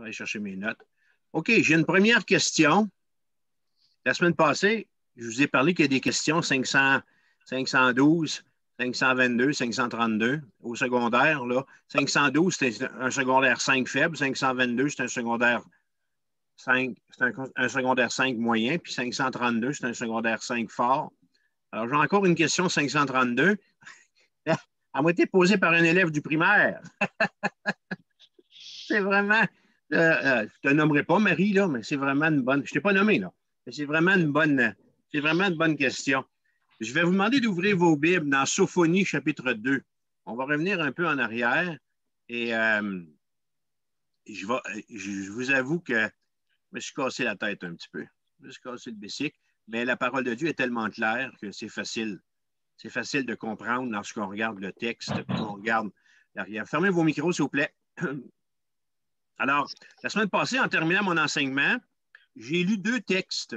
Je vais aller chercher mes notes. OK, j'ai une première question. La semaine passée, je vous ai parlé qu'il y a des questions 500, 512, 522, 532 au secondaire. Là. 512, c'est un secondaire 5 faible. 522, c'est un secondaire 5, c'est un, secondaire 5 moyen. Puis 532, c'est un secondaire 5 fort. Alors, j'ai encore une question 532. Elle m'a été posée par un élève du primaire. c'est vraiment. Euh, euh, je ne te nommerai pas Marie, là, mais c'est vraiment une bonne. Je ne t'ai pas nommé, là. C'est vraiment une bonne. C'est vraiment une bonne question. Je vais vous demander d'ouvrir vos Bibles dans Sophonie, chapitre 2. On va revenir un peu en arrière et euh, je, je, vous avoue que je me suis cassé la tête un petit peu. Je me suis cassé le bicycle, mais la parole de Dieu est tellement claire que c'est facile. C'est facile de comprendre lorsqu'on regarde le texte, qu'on regarde l'arrière. Fermez vos micros, s'il vous plaît. Alors, la semaine passée, en terminant mon enseignement, j'ai lu deux textes.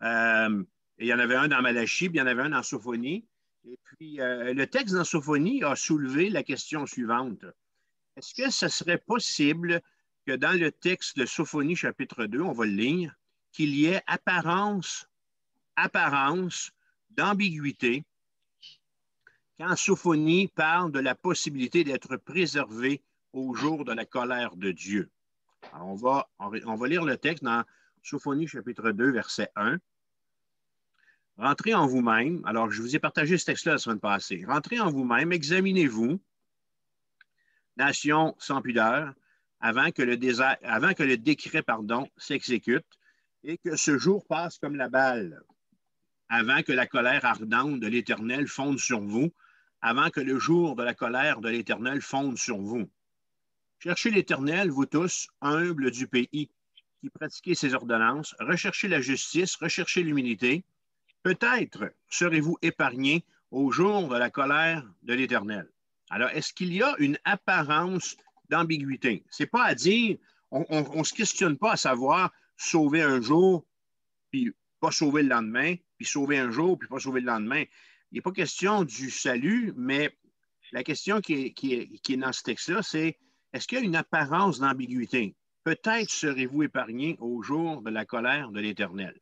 Euh, il y en avait un dans Malachie, puis il y en avait un dans Sophonie. Et puis, euh, le texte dans Sophonie a soulevé la question suivante. Est-ce que ce serait possible que dans le texte de Sophonie, chapitre 2, on va le lire, qu'il y ait apparence, apparence d'ambiguïté quand Sophonie parle de la possibilité d'être préservé au jour de la colère de Dieu? on, va, lire le texte dans Sophonie chapitre 2, verset 1. Rentrez en vous-même. Alors, je vous ai partagé ce texte-là la semaine passée. Rentrez en vous-même, examinez-vous, nation sans pudeur, avant que le, avant que le décret s'exécute et que ce jour passe comme la balle, avant que la colère ardente de l'Éternel fonde sur vous, avant que le jour de la colère de l'Éternel fonde sur vous. Cherchez l'Éternel, vous tous, humbles du pays, qui pratiquez ses ordonnances, recherchez la justice, recherchez l'humilité. Peut-être serez-vous épargnés au jour de la colère de l'Éternel. Alors, est-ce qu'il y a une apparence d'ambiguïté? Ce n'est pas à dire, on ne se questionne pas à savoir sauver un jour, puis pas sauver le lendemain, puis sauver un jour, puis pas sauver le lendemain. Il n'est pas question du salut, mais la question qui est, dans ce texte-là, c'est est-ce qu'il y a une apparence d'ambiguïté? Peut-être serez-vous épargné au jour de la colère de l'Éternel.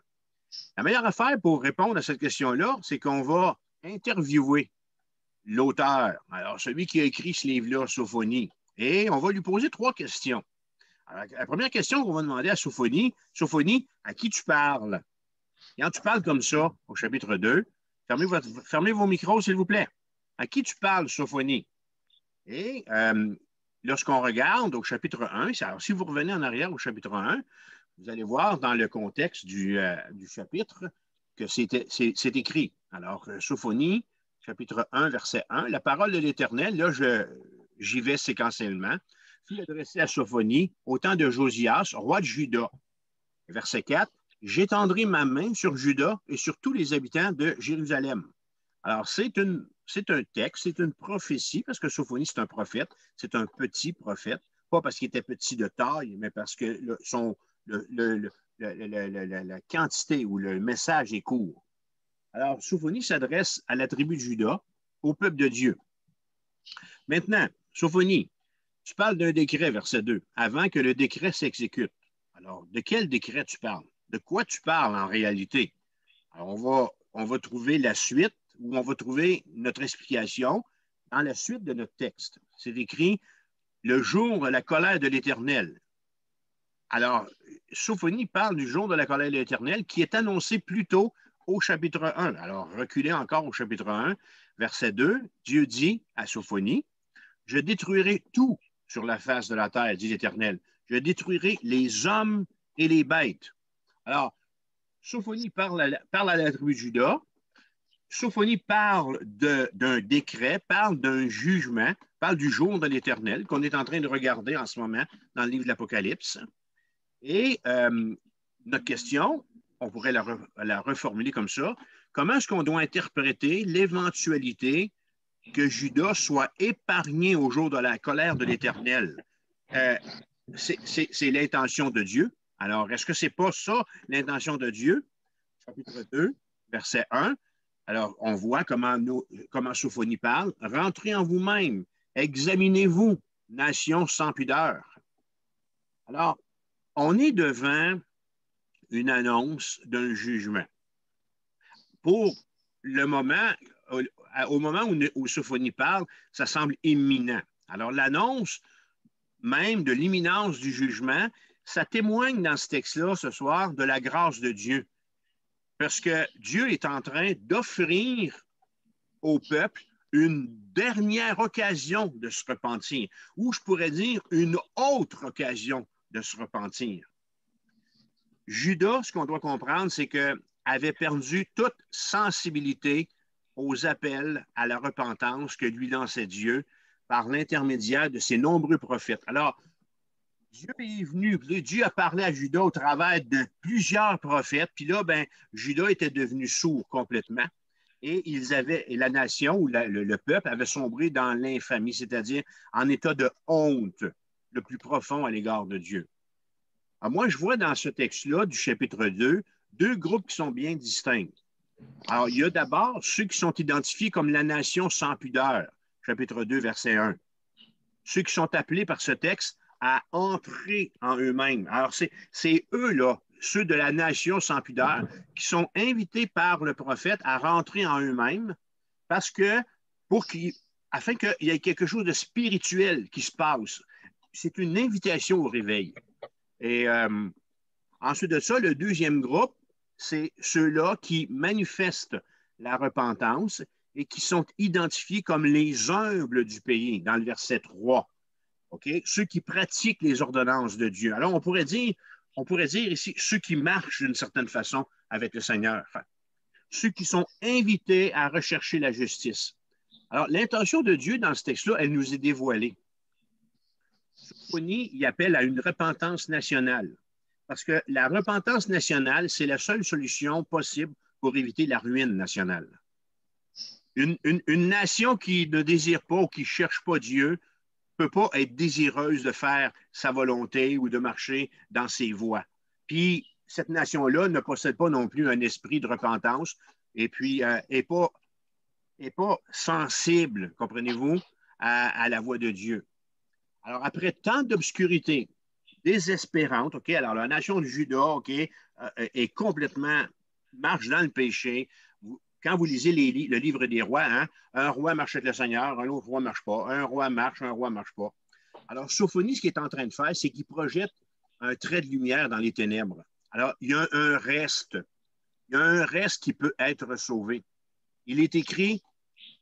La meilleure affaire pour répondre à cette question-là, c'est qu'on va interviewer l'auteur, celui qui a écrit ce livre-là, Sophonie, et on va lui poser trois questions. la première question qu'on va demander à Sophonie, Sophonie, à qui tu parles? Quand tu parles comme ça, au chapitre 2, fermez, fermez vos micros, s'il vous plaît. À qui tu parles, Sophonie? Et euh, lorsqu'on regarde au chapitre 1, si vous revenez en arrière au chapitre 1, vous allez voir dans le contexte du, euh, chapitre que c'est écrit. Alors, euh, Sophonie, chapitre 1, verset 1, la parole de l'Éternel, là, j'y vais séquentiellement, fut adressée à Sophonie au temps de Josias, roi de Juda. Verset 4, J'étendrai ma main sur Juda et sur tous les habitants de Jérusalem. Alors, c'est une c'est un texte, c'est une prophétie, parce que Sophonie, c'est un prophète, c'est un petit prophète, pas parce qu'il était petit de taille, mais parce que la quantité ou le message est court. Alors, Sophonie s'adresse à la tribu de Judas, au peuple de Dieu. Maintenant, Sophonie, tu parles d'un décret, verset 2, avant que le décret s'exécute. Alors, de quel décret tu parles? De quoi tu parles en réalité? Alors, on va, on va trouver la suite où on va trouver notre explication dans la suite de notre texte. C'est écrit le jour de la colère de l'Éternel. Alors, Sophonie parle du jour de la colère de l'Éternel qui est annoncé plus tôt au chapitre 1. Alors, reculez encore au chapitre 1, verset 2. Dieu dit à Sophonie, Je détruirai tout sur la face de la terre, dit l'Éternel. Je détruirai les hommes et les bêtes. Alors, Sophonie parle à, parle à la tribu de Judas, Sophonie parle d'un décret, parle d'un jugement, parle du jour de l'Éternel qu'on est en train de regarder en ce moment dans le livre de l'Apocalypse. Et euh, notre question, on pourrait la, reformuler comme ça. Comment est-ce qu'on doit interpréter l'éventualité que Judas soit épargné au jour de la colère de l'Éternel? Euh, c'est l'intention de Dieu. Alors, est-ce que ce n'est pas ça l'intention de Dieu? Chapitre 2, verset 1. Alors, on voit comment, Sophonie parle. Rentrez en vous-même, examinez-vous, nation sans pudeur. Alors, on est devant une annonce d'un jugement. Pour le moment, au moment où, où Sophonie parle, ça semble imminent. Alors, l'annonce même de l'imminence du jugement, ça témoigne dans ce texte-là ce soir de la grâce de Dieu. Parce que Dieu est en train d'offrir au peuple une dernière occasion de se repentir, ou je pourrais dire une autre occasion de se repentir. Judas, ce qu'on doit comprendre, c'est qu'il avait perdu toute sensibilité aux appels à la repentance que lui lançait Dieu par l'intermédiaire de ses nombreux prophètes. Alors, Dieu est venu, Dieu a parlé à Judas au travers de plusieurs prophètes, puis là, ben, Judas était devenu sourd complètement et ils avaient, et la nation ou le, peuple avait sombré dans l'infamie, c'est-à-dire en état de honte le plus profond à l'égard de Dieu. Alors moi, je vois dans ce texte-là du chapitre 2 deux groupes qui sont bien distincts. Alors, il y a d'abord ceux qui sont identifiés comme la nation sans pudeur, chapitre 2, verset 1. Ceux qui sont appelés par ce texte à entrer en eux-mêmes. Alors, c'est eux, là, ceux de la nation sans pudeur, qui sont invités par le prophète à rentrer en eux-mêmes parce que, pour afin qu'il y ait quelque chose de spirituel qui se passe, c'est une invitation au réveil. Et euh, ensuite de ça, le deuxième groupe, c'est ceux-là qui manifestent la repentance et qui sont identifiés comme les humbles du pays, dans le verset 3. OK? Ceux qui pratiquent les ordonnances de Dieu. Alors, on pourrait dire, on pourrait dire ici ceux qui marchent d'une certaine façon avec le Seigneur, ceux qui sont invités à rechercher la justice. Alors, l'intention de Dieu dans ce texte-là, elle nous est dévoilée. Sophonie y appelle à une repentance nationale, parce que la repentance nationale, c'est la seule solution possible pour éviter la ruine nationale. Une, une nation qui ne désire pas ou qui ne cherche pas Dieu peut pas être désireuse de faire sa volonté ou de marcher dans ses voies. Puis, cette nation-là ne possède pas non plus un esprit de repentance et puis n'est euh, pas, est pas sensible, comprenez-vous, à, la voix de Dieu. Alors, après tant d'obscurité, désespérante, OK, alors la nation du Juda, OK, euh, est complètement, marche dans le péché, quand vous lisez le livre des rois, hein, un roi marche avec le Seigneur, un autre roi ne marche pas, un roi marche, un roi ne marche pas. Alors, Sophonie, ce qu'il est en train de faire, c'est qu'il projette un trait de lumière dans les ténèbres. Alors, il y a un reste. Il y a un reste qui peut être sauvé. Il est écrit,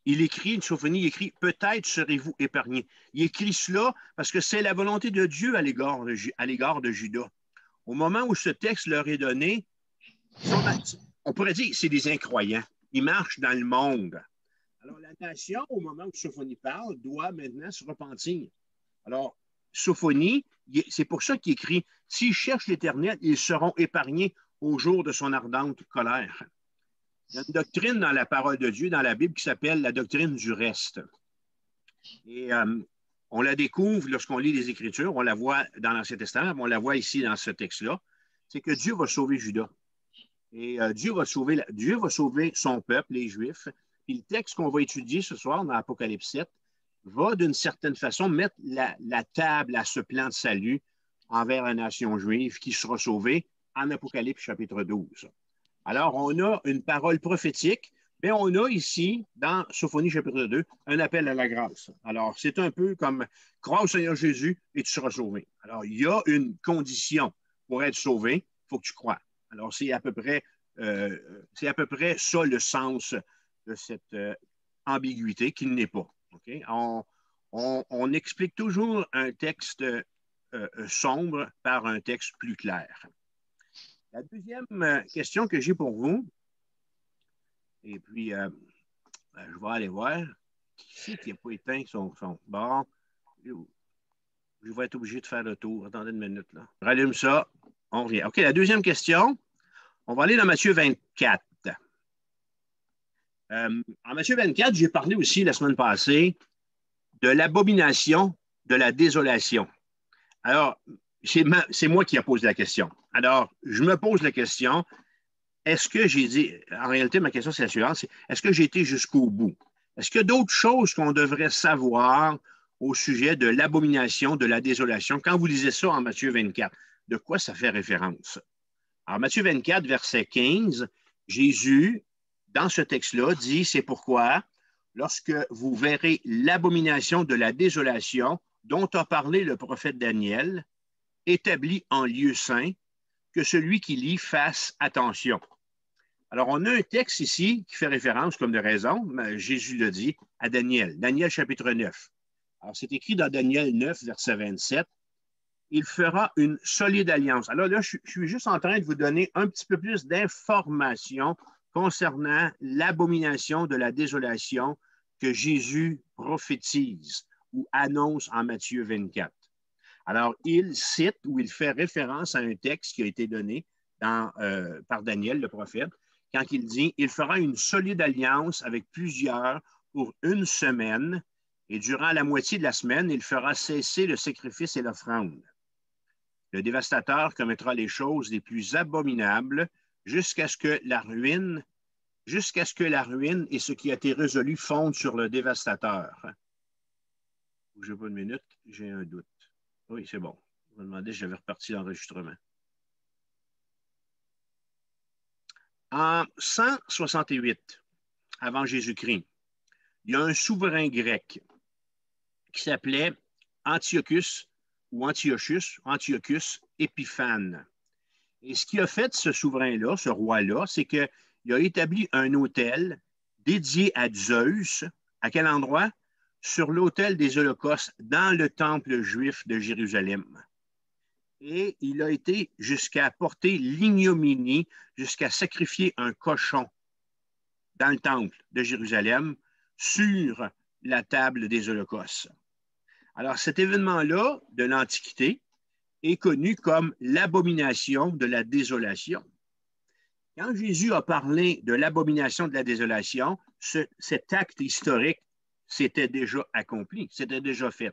il écrit, une Sophonie, il écrit Peut-être serez-vous épargnés. Il écrit cela parce que c'est la volonté de Dieu à l'égard de, de Judas. Au moment où ce texte leur est donné, on pourrait dire c'est des incroyants il marche dans le monde. Alors, la nation, au moment où Sophonie parle, doit maintenant se repentir. Alors, Sophonie, c'est pour ça qu'il écrit S'ils cherchent l'Éternel, ils seront épargnés au jour de son ardente colère. Il y a une doctrine dans la parole de Dieu, dans la Bible, qui s'appelle la doctrine du reste. Et euh, on la découvre lorsqu'on lit les Écritures, on la voit dans l'Ancien Testament, on la voit ici dans ce texte-là. C'est que Dieu va sauver Judas. Et euh, Dieu, va sauver, son peuple, les Juifs. Puis le texte qu'on va étudier ce soir dans Apocalypse 7 va d'une certaine façon mettre la, table à ce plan de salut envers la nation juive qui sera sauvée en Apocalypse chapitre 12. Alors, on a une parole prophétique, mais on a ici, dans Sophonie chapitre 2, un appel à la grâce. Alors, c'est un peu comme crois au Seigneur Jésus et tu seras sauvé. Alors, il y a une condition pour être sauvé, il faut que tu crois. Alors, c'est à peu près, euh, c'est à peu près ça le sens de cette euh, ambiguïté qui n'est pas. On, explique toujours un texte euh, sombre par un texte plus clair. La deuxième question que j'ai pour vous, et puis ben, je vais aller voir qui qui n'a pas éteint son, son. Bon, je vais être obligé de faire le tour. Attendez une minute. Là. Rallume ça. On revient. OK, la deuxième question. On va aller dans Matthieu 24. Euh, en Matthieu 24, j'ai parlé aussi la semaine passée de l'abomination de la désolation. Alors, c'est moi qui ai posé la question. Alors, je me pose la question, est-ce que j'ai dit, en réalité, ma question c'est la suivante, est-ce que j'ai été jusqu'au bout? Est-ce qu'il y a d'autres choses qu'on devrait savoir au sujet de l'abomination de la désolation? Quand vous lisez ça en Matthieu 24, de quoi ça fait référence? Alors, Matthieu 24, verset 15, Jésus, dans ce texte-là, dit, c'est pourquoi, lorsque vous verrez l'abomination de la désolation dont a parlé le prophète Daniel, établi en lieu saint, que celui qui lit fasse attention. Alors, on a un texte ici qui fait référence, comme de raison, Jésus le dit, à Daniel, Daniel chapitre 9. Alors, c'est écrit dans Daniel 9, verset 27. Il fera une solide alliance. Alors là, je, suis juste en train de vous donner un petit peu plus d'informations concernant l'abomination de la désolation que Jésus prophétise ou annonce en Matthieu 24. Alors, il cite ou il fait référence à un texte qui a été donné euh, par Daniel, le prophète, quand il dit Il fera une solide alliance avec plusieurs pour une semaine, et durant la moitié de la semaine, il fera cesser le sacrifice et l'offrande. Le dévastateur commettra les choses les plus abominables jusqu'à ce que la ruine, jusqu'à ce que la ruine et ce qui a été résolu fondent sur le dévastateur. J'ai pas une minute, j'ai un doute. Oui, c'est bon. Je me demandais si j'avais reparti l'enregistrement. En 168 avant Jésus-Christ, il y a un souverain grec qui s'appelait Antiochus ou Antiochus, Antiochus Épiphane. Et ce qui a fait ce souverain-là, ce roi-là, c'est qu'il a établi un hôtel dédié à Zeus. À quel endroit? Sur l'autel des Holocaustes dans le temple juif de Jérusalem et il a été jusqu'à porter l'ignominie, jusqu'à sacrifier un cochon dans le temple de Jérusalem sur la table des holocaustes. Alors cet événement-là de l'Antiquité est connu comme l'abomination de la désolation. Quand Jésus a parlé de l'abomination de la désolation, cet acte historique s'était déjà accompli, s'était déjà fait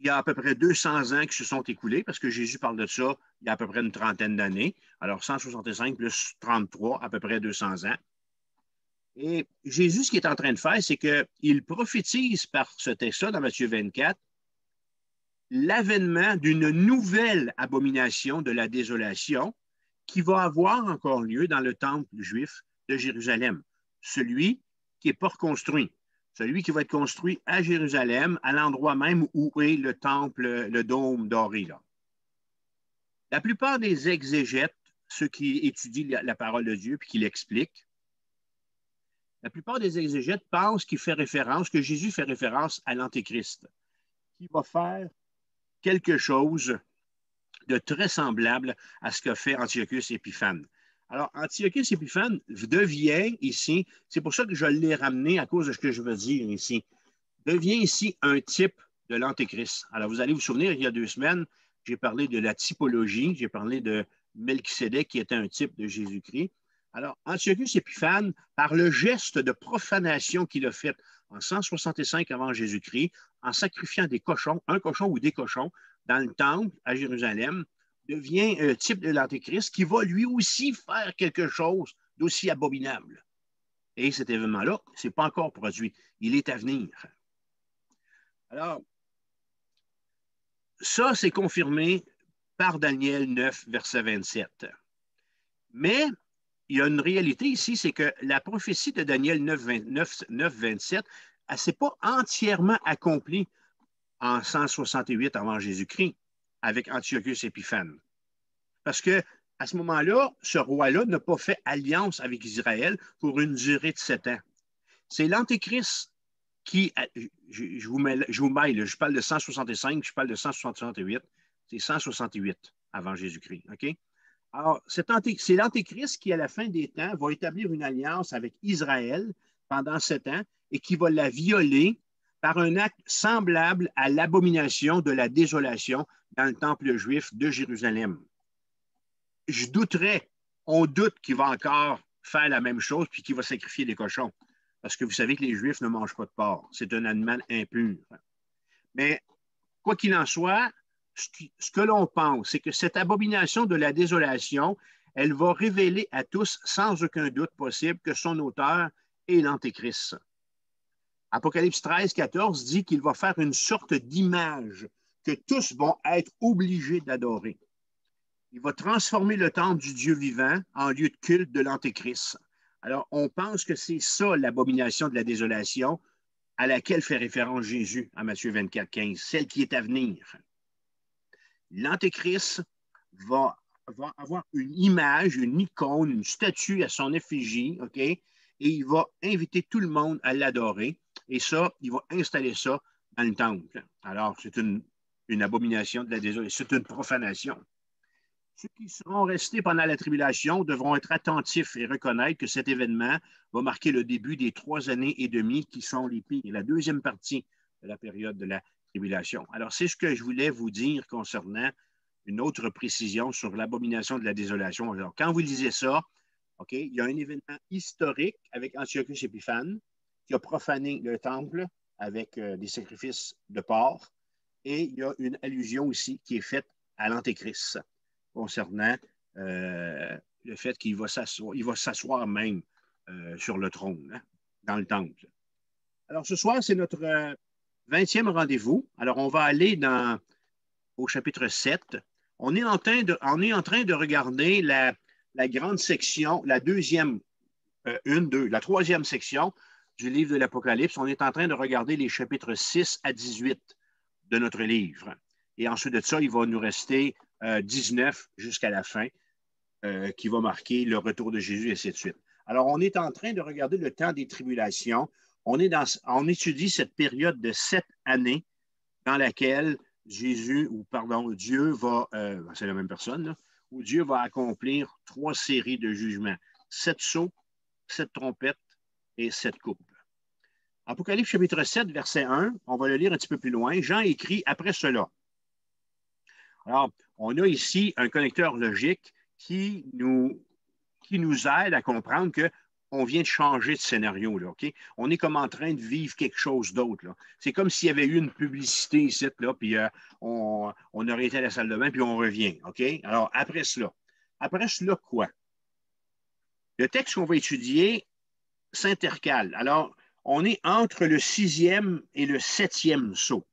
il y a à peu près 200 ans qui se sont écoulés, parce que Jésus parle de ça il y a à peu près une trentaine d'années. Alors, 165 plus 33, à peu près 200 ans. Et Jésus, ce qu'il est en train de faire, c'est qu'il prophétise par ce texte-là, dans Matthieu 24, l'avènement d'une nouvelle abomination de la désolation qui va avoir encore lieu dans le temple juif de Jérusalem, celui qui n'est pas reconstruit celui qui va être construit à Jérusalem, à l'endroit même où est le temple, le dôme doré. La plupart des exégètes, ceux qui étudient la, parole de Dieu puis qui l'expliquent, la plupart des exégètes pensent qu'il fait référence, que Jésus fait référence à l'Antéchrist, qui va faire quelque chose de très semblable à ce qu'a fait Antiochus Épiphane. Alors, Antiochus Épiphane devient ici, c'est pour ça que je l'ai ramené à cause de ce que je veux dire ici, devient ici un type de l'Antéchrist. Alors, vous allez vous souvenir, il y a deux semaines, j'ai parlé de la typologie, j'ai parlé de Melchisédek qui était un type de Jésus-Christ. Alors, Antiochus Épiphane, par le geste de profanation qu'il a fait en 165 avant Jésus-Christ, en sacrifiant des cochons, un cochon ou des cochons, dans le temple à Jérusalem, devient un type de l'Antéchrist qui va lui aussi faire quelque chose d'aussi abominable. Et cet événement-là, ce n'est pas encore produit. Il est à venir. Alors, ça, c'est confirmé par Daniel 9, verset 27. Mais il y a une réalité ici, c'est que la prophétie de Daniel 9, 29, 9 27, elle ne s'est pas entièrement accomplie en 168 avant Jésus-Christ avec Antiochus Épiphane. Parce que à ce moment-là, ce roi-là n'a pas fait alliance avec Israël pour une durée de sept ans. C'est l'Antéchrist qui, je, vous mets, je vous mêle, je parle de 165, je parle de 168, c'est 168 avant Jésus-Christ. OK? Alors, c'est l'Antéchrist qui, à la fin des temps, va établir une alliance avec Israël pendant sept ans et qui va la violer par un acte semblable à l'abomination de la désolation dans le temple juif de Jérusalem. Je douterais, on doute qu'il va encore faire la même chose puis qu'il va sacrifier des cochons. Parce que vous savez que les Juifs ne mangent pas de porc. C'est un animal impur. Mais quoi qu'il en soit, ce que l'on pense, c'est que cette abomination de la désolation, elle va révéler à tous, sans aucun doute possible, que son auteur est l'Antéchrist. Apocalypse 13, 14 dit qu'il va faire une sorte d'image que tous vont être obligés d'adorer. Il va transformer le temple du Dieu vivant en lieu de culte de l'Antéchrist. Alors, on pense que c'est ça l'abomination de la désolation à laquelle fait référence Jésus à Matthieu 24, 15, celle qui est à venir. L'Antéchrist va, avoir une image, une icône, une statue à son effigie? Et il va inviter tout le monde à l'adorer. Et ça, il va installer ça dans le temple. Alors, c'est une, une abomination de la désolation, c'est une profanation. Ceux qui seront restés pendant la tribulation devront être attentifs et reconnaître que cet événement va marquer le début des trois années et demie qui sont les pires, la deuxième partie de la période de la tribulation. Alors, c'est ce que je voulais vous dire concernant une autre précision sur l'abomination de la désolation. Alors, quand vous lisez ça, OK, il y a un événement historique avec Antiochus Épiphane qui a profané le temple avec euh, des sacrifices de porc. Et il y a une allusion aussi qui est faite à l'Antéchrist concernant euh, le fait qu'il va s'asseoir même euh, sur le trône, hein, dans le temple. Alors, ce soir, c'est notre 20e euh, rendez-vous. Alors, on va aller dans, au chapitre 7. On est en train de, regarder la, grande section, la deuxième, une, deux, la troisième section du livre de l'Apocalypse. On est en train de regarder les chapitres 6 à 18 de notre livre. Et ensuite de ça, il va nous rester 19 euh, jusqu'à la fin, euh, qui va marquer le retour de Jésus, et ainsi de suite. Alors, on est en train de regarder le temps des tribulations. On, étudie cette période de sept années dans laquelle Jésus, ou pardon, Dieu va, euh, c'est la même personne, Dieu va accomplir trois séries de jugements. Sept sauts, sept trompettes et sept coupes. Apocalypse chapitre 7, verset 1, on va le lire un petit peu plus loin. Jean écrit après cela. Alors, on a ici un connecteur logique qui nous aide à comprendre que on vient de changer de scénario. Là, On est comme en train de vivre quelque chose d'autre. C'est comme s'il y avait eu une publicité ici, là, puis euh, on, aurait été à la salle de bain, puis on revient. OK? Alors, après cela. Après cela, quoi? Le texte qu'on va étudier s'intercale. Alors, on est entre le sixième et le septième saut.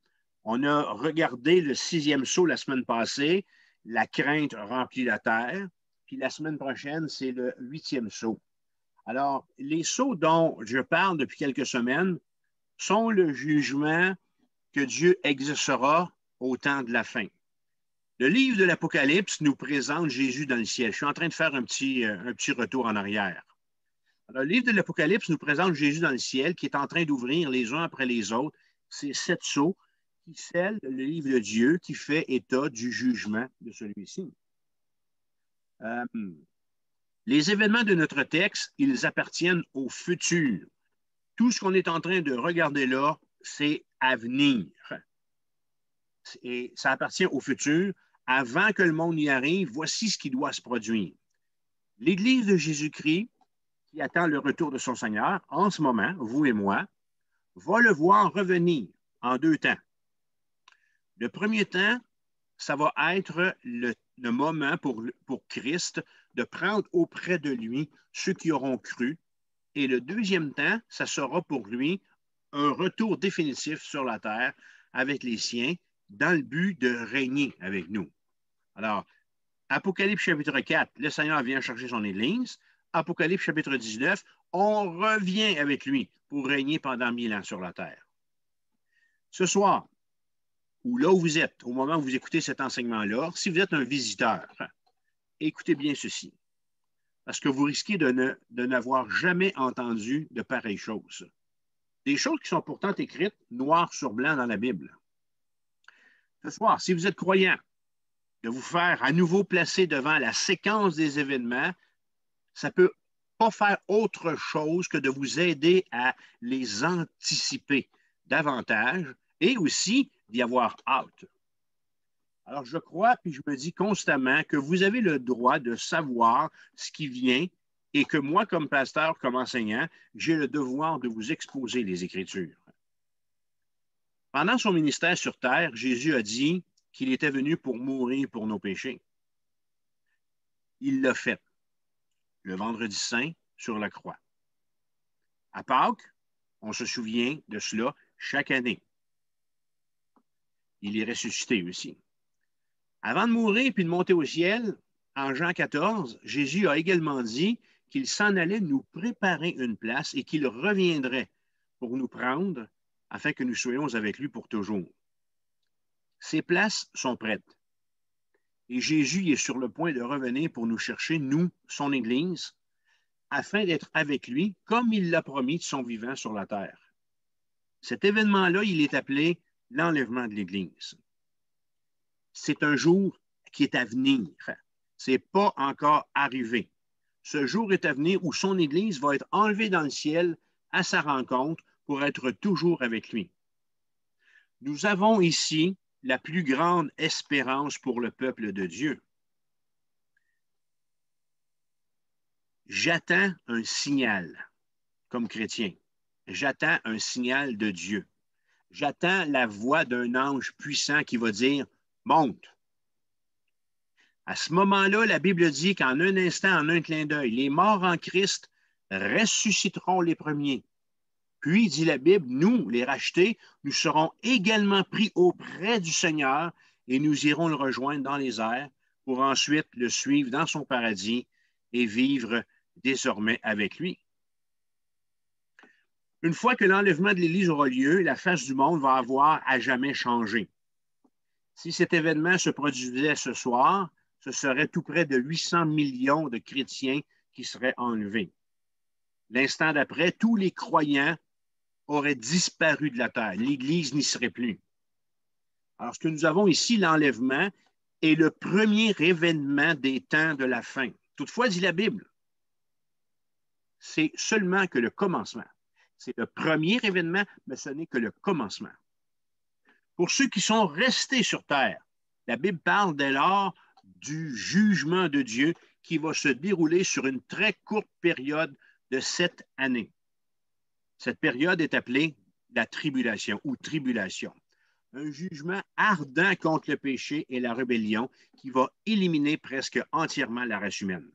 On a regardé le sixième saut la semaine passée, la crainte remplit la terre, puis la semaine prochaine, c'est le huitième saut. Alors, les sauts dont je parle depuis quelques semaines sont le jugement que Dieu exercera au temps de la fin. Le livre de l'Apocalypse nous présente Jésus dans le ciel. Je suis en train de faire un petit, euh, un petit retour en arrière. Alors, le livre de l'Apocalypse nous présente Jésus dans le ciel qui est en train d'ouvrir les uns après les autres ces sept sauts qui scelle le livre de Dieu qui fait état du jugement de celui-ci. Euh, les événements de notre texte, ils appartiennent au futur. Tout ce qu'on est en train de regarder là, c'est à venir. Et ça appartient au futur. Avant que le monde y arrive, voici ce qui doit se produire. L'Église de Jésus-Christ, qui attend le retour de son Seigneur, en ce moment, vous et moi, va le voir revenir en deux temps. Le premier temps, ça va être le, moment pour, pour Christ de prendre auprès de lui ceux qui auront cru. Et le deuxième temps, ça sera pour lui un retour définitif sur la terre avec les siens dans le but de régner avec nous. Alors, Apocalypse chapitre 4, le Seigneur vient chercher son Église. Apocalypse chapitre 19, on revient avec lui pour régner pendant mille ans sur la terre. Ce soir, ou là où vous êtes, au moment où vous écoutez cet enseignement-là, si vous êtes un visiteur, écoutez bien ceci, parce que vous risquez de, n'avoir jamais entendu de pareilles choses. Des choses qui sont pourtant écrites noir sur blanc dans la Bible. Ce soir, si vous êtes croyant, de vous faire à nouveau placer devant la séquence des événements, ça peut pas faire autre chose que de vous aider à les anticiper davantage et aussi d'y avoir hâte. Alors, je crois, puis je me dis constamment que vous avez le droit de savoir ce qui vient et que moi, comme pasteur, comme enseignant, j'ai le devoir de vous exposer les Écritures. Pendant son ministère sur terre, Jésus a dit qu'il était venu pour mourir pour nos péchés. Il l'a fait le vendredi saint sur la croix. À Pâques, On se souvient de cela chaque année. Il est ressuscité aussi. Avant de mourir puis de monter au ciel, en Jean 14, Jésus a également dit qu'il s'en allait nous préparer une place et qu'il reviendrait pour nous prendre afin que nous soyons avec lui pour toujours. Ces places sont prêtes. Et Jésus est sur le point de revenir pour nous chercher, nous, son Église, afin d'être avec lui, comme il l'a promis de son vivant sur la terre. Cet événement-là, il est appelé l'enlèvement de l'Église. C'est un jour qui est à venir. Ce n'est pas encore arrivé. Ce jour est à venir où son Église va être enlevée dans le ciel à sa rencontre pour être toujours avec lui. Nous avons ici la plus grande espérance pour le peuple de Dieu. J'attends un signal comme chrétien. J'attends un signal de Dieu. J'attends la voix d'un ange puissant qui va dire Monte. À ce moment-là, la Bible dit qu'en un instant, en un clin d'œil, les morts en Christ ressusciteront les premiers. Puis, dit la Bible, nous, les rachetés, nous serons également pris auprès du Seigneur et nous irons le rejoindre dans les airs pour ensuite le suivre dans son paradis et vivre désormais avec lui. Une fois que l'enlèvement de l'Église aura lieu, la face du monde va avoir à jamais changé. Si cet événement se produisait ce soir, ce serait tout près de 800 millions de chrétiens qui seraient enlevés. L'instant d'après, tous les croyants aurait disparu de la terre. L'Église n'y serait plus. Alors, ce que nous avons ici, l'enlèvement, est le premier événement des temps de la fin. Toutefois, dit la Bible, c'est seulement que le commencement. C'est le premier événement, mais ce n'est que le commencement. Pour ceux qui sont restés sur terre, la Bible parle dès lors du jugement de Dieu qui va se dérouler sur une très courte période de sept années. Cette période est appelée la tribulation ou tribulation. Un jugement ardent contre le péché et la rébellion qui va éliminer presque entièrement la race humaine.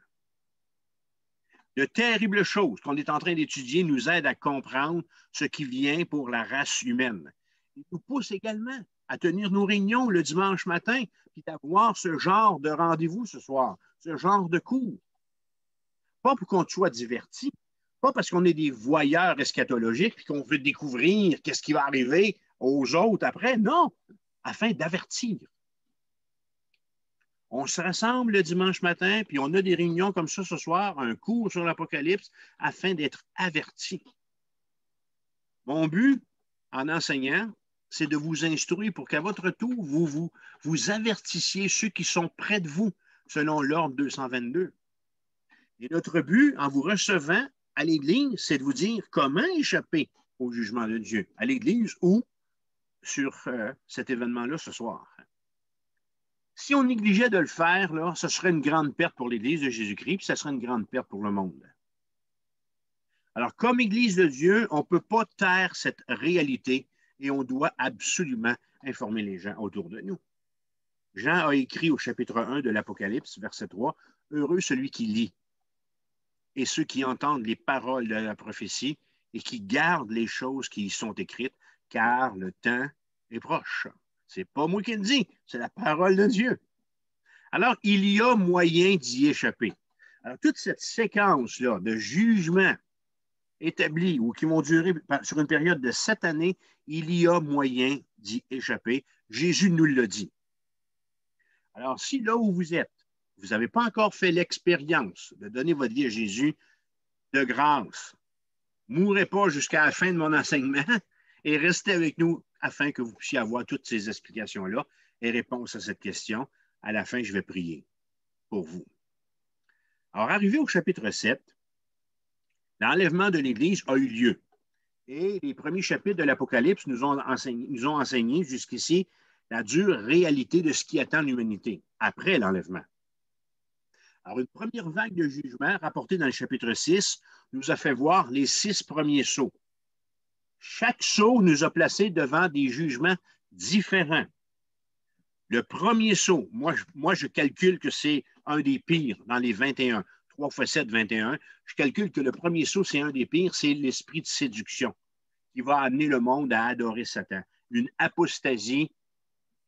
De terribles choses qu'on est en train d'étudier nous aident à comprendre ce qui vient pour la race humaine. Il nous pousse également à tenir nos réunions le dimanche matin, puis d'avoir ce genre de rendez-vous ce soir, ce genre de cours. Pas pour qu'on soit diverti, pas parce qu'on est des voyeurs eschatologiques et qu'on veut découvrir qu'est-ce qui va arriver aux autres après. Non, afin d'avertir. On se rassemble le dimanche matin, puis on a des réunions comme ça ce soir, un cours sur l'Apocalypse, afin d'être avertis. Mon but en enseignant, c'est de vous instruire pour qu'à votre tour, vous, avertissiez ceux qui sont près de vous, selon l'ordre 222. Et notre but, en vous recevant à l'Église, c'est de vous dire comment échapper au jugement de Dieu, à l'Église ou sur euh, cet événement-là ce soir. Si on négligeait de le faire, là, ce serait une grande perte pour l'Église de Jésus-Christ, puis ce serait une grande perte pour le monde. Alors, comme Église de Dieu, on ne peut pas taire cette réalité et on doit absolument informer les gens autour de nous. Jean a écrit au chapitre 1 de l'Apocalypse, verset 3, Heureux celui qui lit et ceux qui entendent les paroles de la prophétie et qui gardent les choses qui y sont écrites, car le temps est proche. C'est pas moi qui le dis, c'est la parole de Dieu. Alors, il y a moyen d'y échapper. Alors, toute cette séquence-là de jugements établis ou qui vont durer sur une période de sept années, il y a moyen d'y échapper. Jésus nous l'a dit. Alors, si là où vous êtes, vous n'avez pas encore fait l'expérience de donner votre vie à Jésus, de grâce, mourrez pas jusqu'à la fin de mon enseignement et restez avec nous afin que vous puissiez avoir toutes ces explications-là et réponses à cette question. À la fin, je vais prier pour vous. Alors, arrivé au chapitre 7, l'enlèvement de l'Église a eu lieu. Et les premiers chapitres de l'Apocalypse nous ont enseigné, jusqu'ici la dure réalité de ce qui attend l'humanité après l'enlèvement. Alors, une première vague de jugement rapportée dans le chapitre 6 nous a fait voir les six premiers sauts. Chaque saut nous a placés devant des jugements différents. Le premier saut, moi je calcule que c'est un des pires dans les 21. 3 fois 7, 21. Je calcule que le premier saut, c'est un des pires, c'est l'esprit de séduction qui va amener le monde à adorer Satan. Une apostasie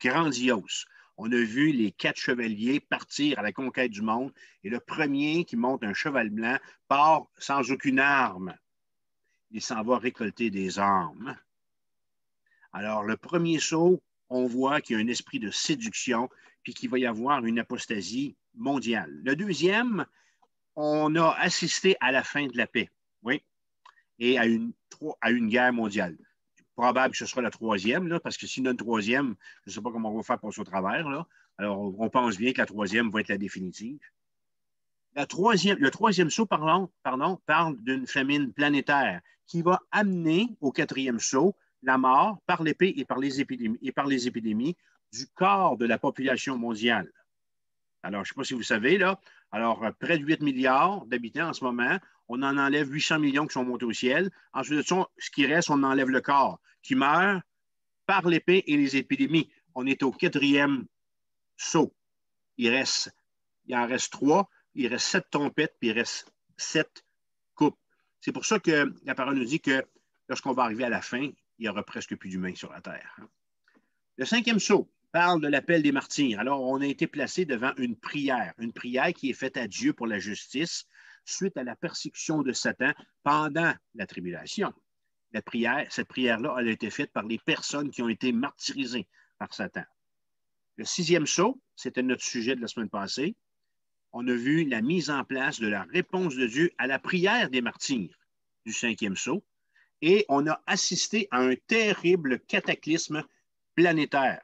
grandiose. On a vu les quatre chevaliers partir à la conquête du monde et le premier qui monte un cheval blanc part sans aucune arme. Il s'en va récolter des armes. Alors, le premier saut, on voit qu'il y a un esprit de séduction puis qu'il va y avoir une apostasie mondiale. Le deuxième, on a assisté à la fin de la paix, oui, et à une, guerre mondiale probable que ce sera la troisième, là, parce que s'il y a une troisième, je ne sais pas comment on va faire passer au travers. Alors, on pense bien que la troisième va être la définitive. La troisième, le troisième saut pardon, parle d'une famine planétaire qui va amener au quatrième saut la mort par l'épée et par les épidémies, et par les épidémies du corps de la population mondiale. Alors, je ne sais pas si vous savez, là, alors près de 8 milliards d'habitants en ce moment, on en enlève 800 millions qui sont montés au ciel. Ensuite de ça, ce qui reste, on enlève le corps qui meurt par l'épée et les épidémies. On est au quatrième saut. Il, il en reste trois, il reste sept trompettes, puis il reste sept coupes. C'est pour ça que la parole nous dit que lorsqu'on va arriver à la fin, il n'y aura presque plus d'humains sur la terre. Le cinquième saut parle de l'appel des martyrs. Alors, on a été placé devant une prière, une prière qui est faite à Dieu pour la justice suite à la persécution de Satan pendant la tribulation. Cette prière-là, a été faite par les personnes qui ont été martyrisées par Satan. Le sixième saut, c'était notre sujet de la semaine passée. On a vu la mise en place de la réponse de Dieu à la prière des martyrs du cinquième saut et on a assisté à un terrible cataclysme planétaire,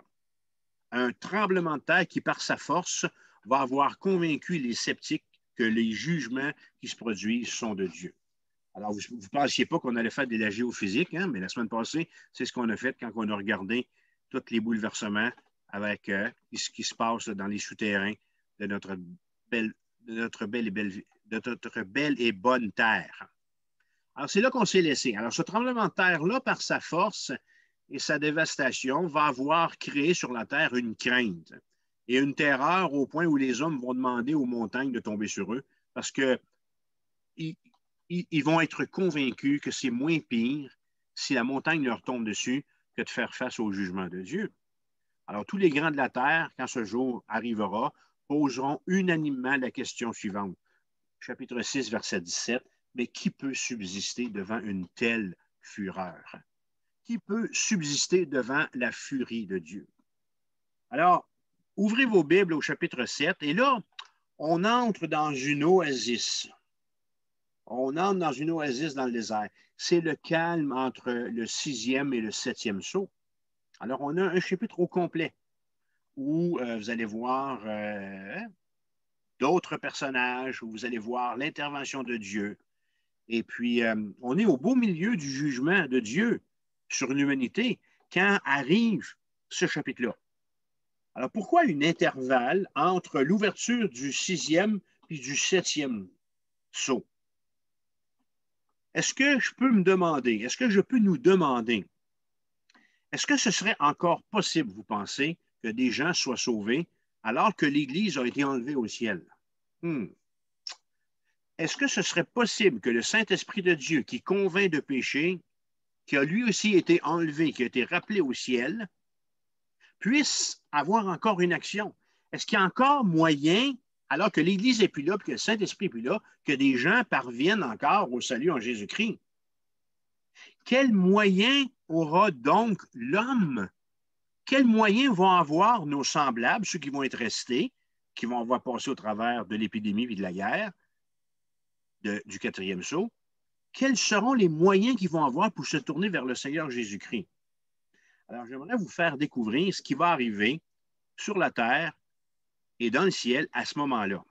un tremblement de terre qui, par sa force, va avoir convaincu les sceptiques que les jugements qui se produisent sont de Dieu. Alors, vous ne pensiez pas qu'on allait faire de la géophysique, hein, mais la semaine passée, c'est ce qu'on a fait quand on a regardé tous les bouleversements avec euh, ce qui se passe dans les souterrains de notre belle, de notre belle, et, belle, de notre belle et bonne terre. Alors, c'est là qu'on s'est laissé. Alors, ce tremblement de terre-là, par sa force et sa dévastation, va avoir créé sur la terre une crainte et une terreur au point où les hommes vont demander aux montagnes de tomber sur eux parce qu'ils ils, vont être convaincus que c'est moins pire si la montagne leur tombe dessus que de faire face au jugement de Dieu. Alors, tous les grands de la terre, quand ce jour arrivera, poseront unanimement la question suivante. Chapitre 6, verset 17. Mais qui peut subsister devant une telle fureur? Qui peut subsister devant la furie de Dieu? Alors, ouvrez vos Bibles au chapitre 7 et là, on entre dans une oasis. On entre dans une oasis dans le désert. C'est le calme entre le sixième et le septième saut. Alors, on a un chapitre au complet où euh, vous allez voir euh, d'autres personnages, où vous allez voir l'intervention de Dieu. Et puis, euh, on est au beau milieu du jugement de Dieu sur l'humanité quand arrive ce chapitre-là. Alors, pourquoi une intervalle entre l'ouverture du sixième et du septième saut? Est-ce que je peux me demander, est-ce que je peux nous demander, est-ce que ce serait encore possible, vous pensez, que des gens soient sauvés alors que l'Église a été enlevée au ciel? Hmm. Est-ce que ce serait possible que le Saint-Esprit de Dieu qui convainc de péché, qui a lui aussi été enlevé, qui a été rappelé au ciel, puisse avoir encore une action? Est-ce qu'il y a encore moyen, alors que l'Église n'est plus là, que le Saint-Esprit n'est plus là, que des gens parviennent encore au salut en Jésus-Christ? Quel moyen aura donc l'homme? Quels moyens vont avoir nos semblables, ceux qui vont être restés, qui vont avoir passé au travers de l'épidémie et de la guerre, du quatrième saut? Quels seront les moyens qu'ils vont avoir pour se tourner vers le Seigneur Jésus-Christ? Alors, j'aimerais vous faire découvrir ce qui va arriver sur la terre et dans le ciel à ce moment-là.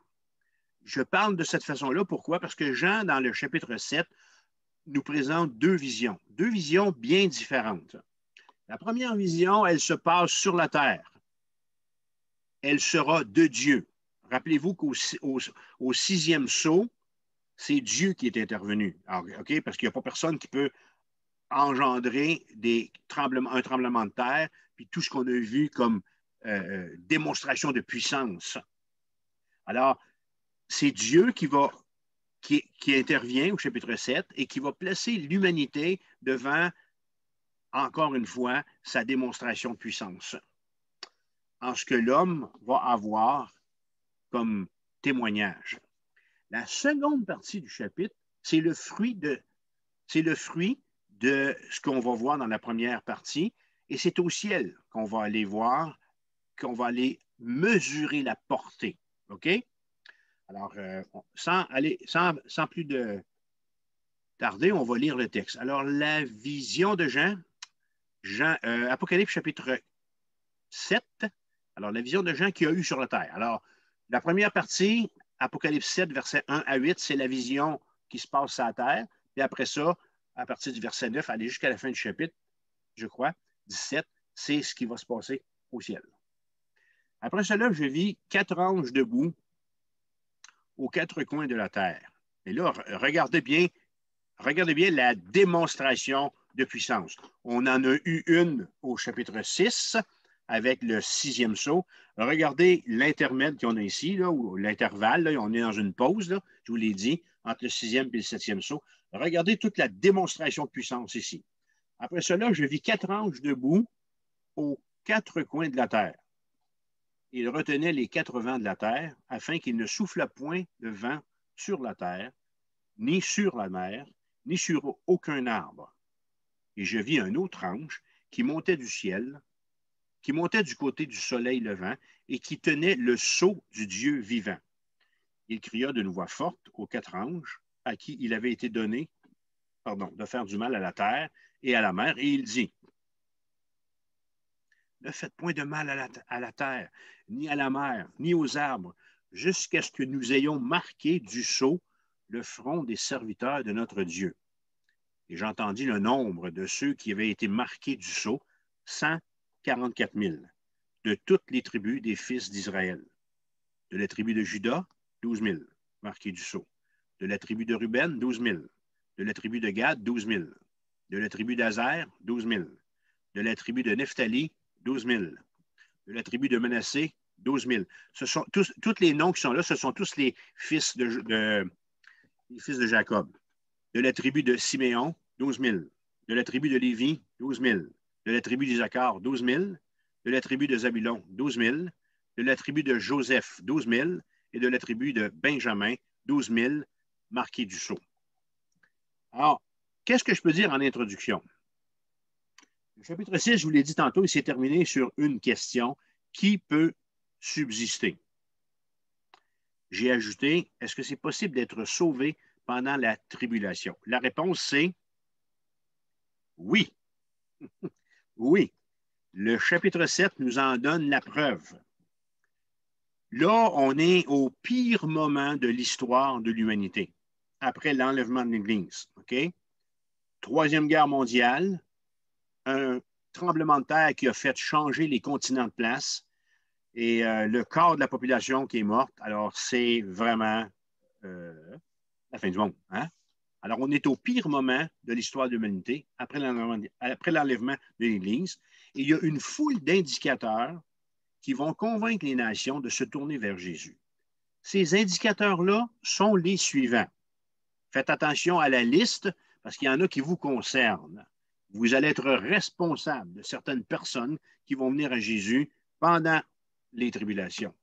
Je parle de cette façon-là. Pourquoi? Parce que Jean, dans le chapitre 7, nous présente deux visions, deux visions bien différentes. La première vision, elle se passe sur la terre. Elle sera de Dieu. Rappelez-vous qu'au sixième saut, c'est Dieu qui est intervenu. Parce qu'il n'y a pas personne qui peut engendrer des tremblements, un tremblement de terre, puis tout ce qu'on a vu comme euh, euh, démonstration de puissance. Alors, c'est Dieu qui qui, intervient au chapitre 7 et qui va placer l'humanité devant encore une fois, sa démonstration de puissance en ce que l'homme va avoir comme témoignage. La seconde partie du chapitre, c'est le fruit de, ce qu'on va voir dans la première partie, et c'est au ciel qu'on va aller voir, qu'on va aller mesurer la portée. OK? Alors, euh, sans, aller, sans, plus de tarder, on va lire le texte. Alors, la vision de Jean, Jean euh, Apocalypse chapitre 7, alors la vision de Jean qu'il a eu sur la terre. Alors, la première partie, Apocalypse 7, versets 1 à 8, c'est la vision qui se passe sur la terre. Et après ça, à partir du verset 9, aller jusqu'à la fin du chapitre, je crois, 17, c'est ce qui va se passer au ciel. Après cela, je vis quatre anges debout aux quatre coins de la terre. Et là, regardez bien, regardez bien la démonstration de puissance. On en a eu une au chapitre 6 avec le sixième saut. Regardez l'intermède qu'on a ici, ou l'intervalle, on est dans une pause, je vous l'ai dit, entre le sixième et le septième saut. Regardez toute la démonstration de puissance ici. Après cela, je vis quatre anges debout aux quatre coins de la terre. Il retenait les quatre vents de la terre afin qu'il ne souffle point de vent sur la terre, ni sur la mer, ni sur aucun arbre. Et je vis un autre ange qui montait du ciel, qui montait du côté du soleil levant et qui tenait le sceau du Dieu vivant. Il cria d'une voix forte aux quatre anges à qui il avait été donné pardon, de faire du mal à la terre et à la mer, et il dit, ne faites point de mal à la, terre, ni à la mer, ni aux arbres, jusqu'à ce que nous ayons marqué du sceau le front des serviteurs de notre Dieu. Et j'entendis le nombre de ceux qui avaient été marqués du sceau, 144 000, de toutes les tribus des fils d'Israël. De la tribu de Juda, 12 000, marqués du sceau. De la tribu de Ruben, 12 000. De la tribu de Gad, 12 000. De la tribu d'Azer, 12 000. De la tribu de Nephtali, 12 000. De la tribu de Manassé, 12 000. Ce sont tous, les noms qui sont là, ce sont tous les fils de, fils de Jacob. De la tribu de Siméon, 12 000. De la tribu de Lévi, 12 000. De la tribu d'Isaacar, 12 000. De la tribu de Zabulon, 12 000. De la tribu de Joseph, 12 000. Et de la tribu de Benjamin, 12 000, marqués du sceau. Alors, qu'est-ce que je peux dire en introduction? Le chapitre 6, je vous l'ai dit tantôt, il s'est terminé sur une question qui peut subsister. J'ai ajouté, est-ce que c'est possible d'être sauvé pendant la tribulation? La réponse, c'est oui. Oui. Le chapitre 7 nous en donne la preuve. Là, on est au pire moment de l'histoire de l'humanité, après l'enlèvement de l'Église. OK? Troisième guerre mondiale, un tremblement de terre qui a fait changer les continents de place et euh, le quart de la population qui est morte. Alors, c'est vraiment euh, la fin du monde. Hein? Alors, on est au pire moment de l'histoire de l'humanité, après l'enlèvement de l'Église. Et il y a une foule d'indicateurs qui vont convaincre les nations de se tourner vers Jésus. Ces indicateurs-là sont les suivants. Faites attention à la liste parce qu'il y en a qui vous concernent vous allez être responsable de certaines personnes qui vont venir à Jésus pendant les tribulations.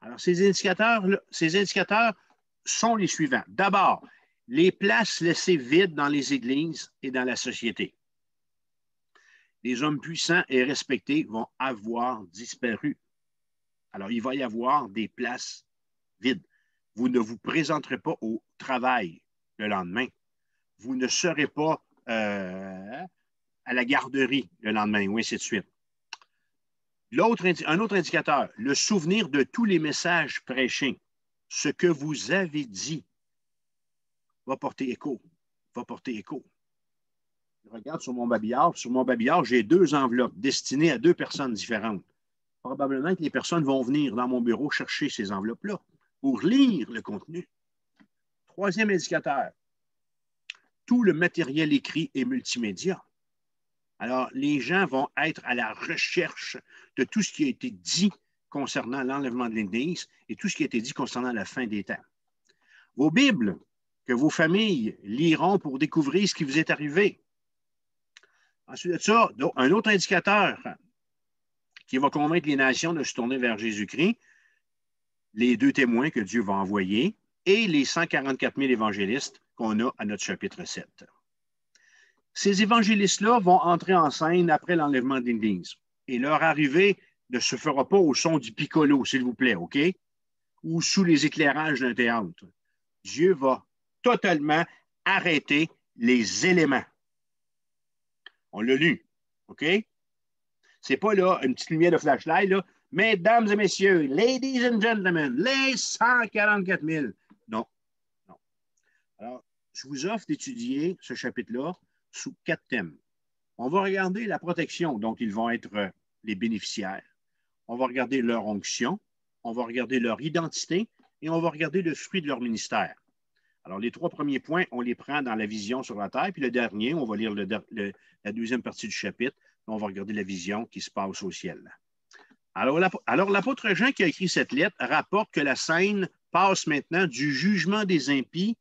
Alors, ces indicateurs, ces indicateurs sont les suivants. D'abord, les places laissées vides dans les églises et dans la société. Les hommes puissants et respectés vont avoir disparu. Alors, il va y avoir des places vides. Vous ne vous présenterez pas au travail le lendemain. Vous ne serez pas euh, à la garderie le lendemain, ou ainsi de suite. Un autre indicateur, le souvenir de tous les messages prêchés. Ce que vous avez dit va porter écho. Va porter écho. Je regarde sur mon babillard. Sur mon babillard, j'ai deux enveloppes destinées à deux personnes différentes. Probablement que les personnes vont venir dans mon bureau chercher ces enveloppes-là pour lire le contenu. Troisième indicateur, tout le matériel écrit et multimédia. Alors, les gens vont être à la recherche de tout ce qui a été dit concernant l'enlèvement de l'Église et tout ce qui a été dit concernant la fin des temps. Vos Bibles que vos familles liront pour découvrir ce qui vous est arrivé. Ensuite de ça, un autre indicateur qui va convaincre les nations de se tourner vers Jésus-Christ, les deux témoins que Dieu va envoyer et les 144 000 évangélistes qu'on a à notre chapitre 7. Ces évangélistes-là vont entrer en scène après l'enlèvement de. Et leur arrivée ne se fera pas au son du piccolo, s'il vous plaît, OK? Ou sous les éclairages d'un théâtre. Dieu va totalement arrêter les éléments. On l'a lu, OK? C'est pas là une petite lumière de flashlight, là. Mesdames et messieurs, ladies and gentlemen, les 144 000. Non, non. Alors, je vous offre d'étudier ce chapitre-là sous quatre thèmes. On va regarder la protection dont ils vont être euh, les bénéficiaires. On va regarder leur onction, on va regarder leur identité et on va regarder le fruit de leur ministère. Alors, les trois premiers points, on les prend dans la vision sur la terre, puis le dernier, on va lire la deuxième partie du chapitre, on va regarder la vision qui se passe au ciel. Alors, l'apôtre Jean qui a écrit cette lettre rapporte que la scène passe maintenant du jugement des impies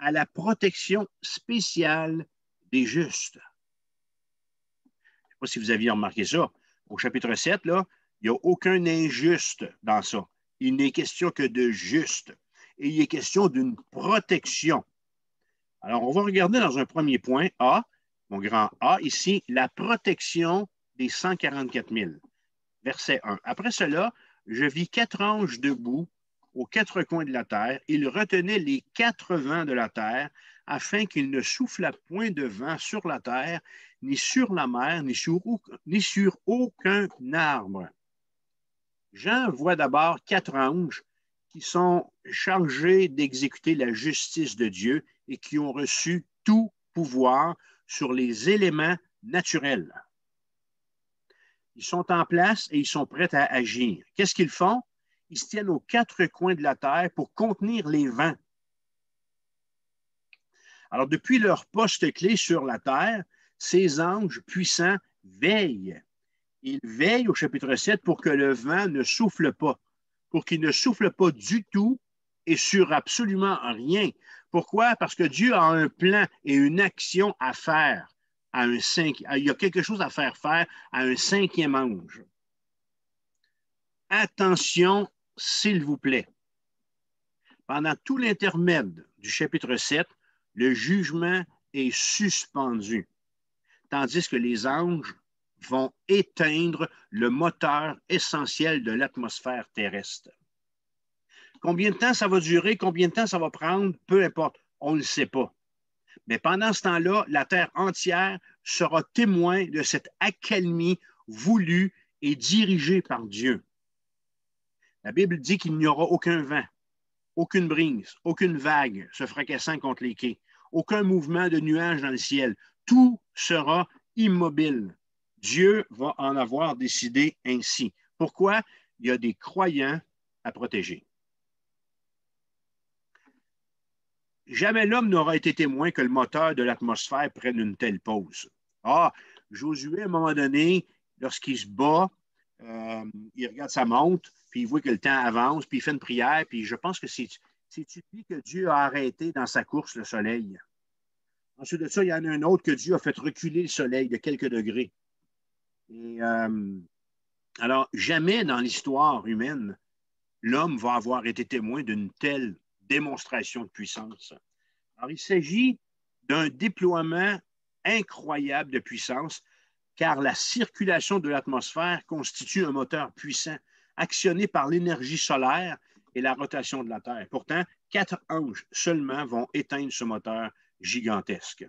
à la protection spéciale des justes. Je ne sais pas si vous aviez remarqué ça. Au chapitre 7, là, il n'y a aucun injuste dans ça. Il n'est question que de juste. Et il est question d'une protection. Alors, on va regarder dans un premier point A, mon grand A, ici, la protection des 144 000. Verset 1. Après cela, je vis quatre anges debout aux quatre coins de la terre. Ils retenaient les quatre vents de la terre afin qu'il ne souffle point de vent sur la terre, ni sur la mer, ni sur aucun arbre. Jean voit d'abord quatre anges qui sont chargés d'exécuter la justice de Dieu et qui ont reçu tout pouvoir sur les éléments naturels. Ils sont en place et ils sont prêts à agir. Qu'est-ce qu'ils font? Ils se tiennent aux quatre coins de la terre pour contenir les vents. Alors, depuis leur poste clé sur la terre, ces anges puissants veillent. Ils veillent au chapitre 7 pour que le vent ne souffle pas, pour qu'il ne souffle pas du tout et sur absolument rien. Pourquoi? Parce que Dieu a un plan et une action à faire. À un il y a quelque chose à faire faire à un cinquième ange. Attention, s'il vous plaît. Pendant tout l'intermède du chapitre 7, le jugement est suspendu, tandis que les anges vont éteindre le moteur essentiel de l'atmosphère terrestre. Combien de temps ça va durer, combien de temps ça va prendre, peu importe, on ne sait pas. Mais pendant ce temps-là, la Terre entière sera témoin de cette accalmie voulue et dirigée par Dieu. La Bible dit qu'il n'y aura aucun vent, aucune brise, aucune vague se fracassant contre les quais, aucun mouvement de nuages dans le ciel. Tout sera immobile. Dieu va en avoir décidé ainsi. Pourquoi? Il y a des croyants à protéger. Jamais l'homme n'aura été témoin que le moteur de l'atmosphère prenne une telle pause. Ah, Josué, à un moment donné, lorsqu'il se bat, euh, il regarde sa montre, puis il voit que le temps avance, puis il fait une prière, puis je pense que c'est lui que Dieu a arrêté dans sa course le soleil? Ensuite de ça, il y en a un autre que Dieu a fait reculer le soleil de quelques degrés. Euh, alors, jamais dans l'histoire humaine, l'homme va avoir été témoin d'une telle démonstration de puissance. Alors, il s'agit d'un déploiement incroyable de puissance, car la circulation de l'atmosphère constitue un moteur puissant, actionné par l'énergie solaire et la rotation de la Terre. Pourtant, quatre anges seulement vont éteindre ce moteur gigantesque.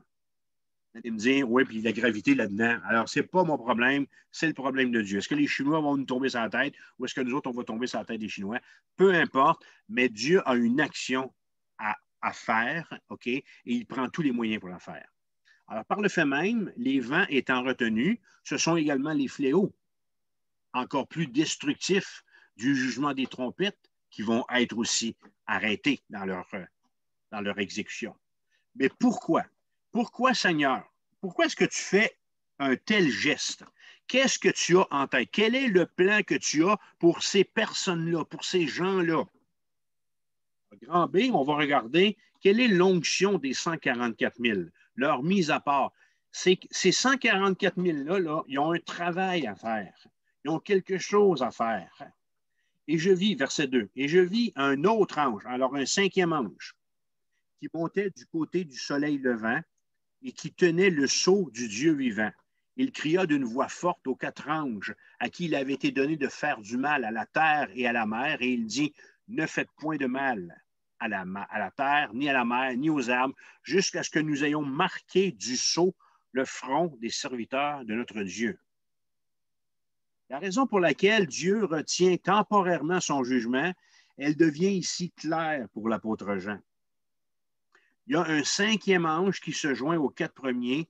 Allez me dire, oui, puis la gravité là-dedans. Alors, ce n'est pas mon problème, c'est le problème de Dieu. Est-ce que les Chinois vont nous tomber sur la tête ou est-ce que nous autres, on va tomber sur la tête des Chinois? Peu importe, mais Dieu a une action à, faire, OK, et il prend tous les moyens pour la faire. Alors, par le fait même, les vents étant retenus, ce sont également les fléaux, encore plus destructifs du jugement des trompettes, qui vont être aussi arrêtés dans leur, dans leur exécution. Mais pourquoi? Pourquoi, Seigneur? Pourquoi est-ce que tu fais un tel geste? Qu'est-ce que tu as en tête? Quel est le plan que tu as pour ces personnes-là, pour ces gens-là? Grand B, on va regarder quelle est l'onction des 144 000, leur mise à part. ces 144 000-là, là, ils ont un travail à faire. Ils ont quelque chose à faire. Et je vis, verset 2, et je vis un autre ange, alors un cinquième ange, qui montait du côté du soleil levant et qui tenait le sceau du Dieu vivant. Il cria d'une voix forte aux quatre anges à qui il avait été donné de faire du mal à la terre et à la mer, et il dit, ne faites point de mal à la, terre, ni à la mer, ni aux arbres, jusqu'à ce que nous ayons marqué du sceau le front des serviteurs de notre Dieu. La raison pour laquelle Dieu retient temporairement son jugement, elle devient ici claire pour l'apôtre Jean. Il y a un cinquième ange qui se joint aux quatre premiers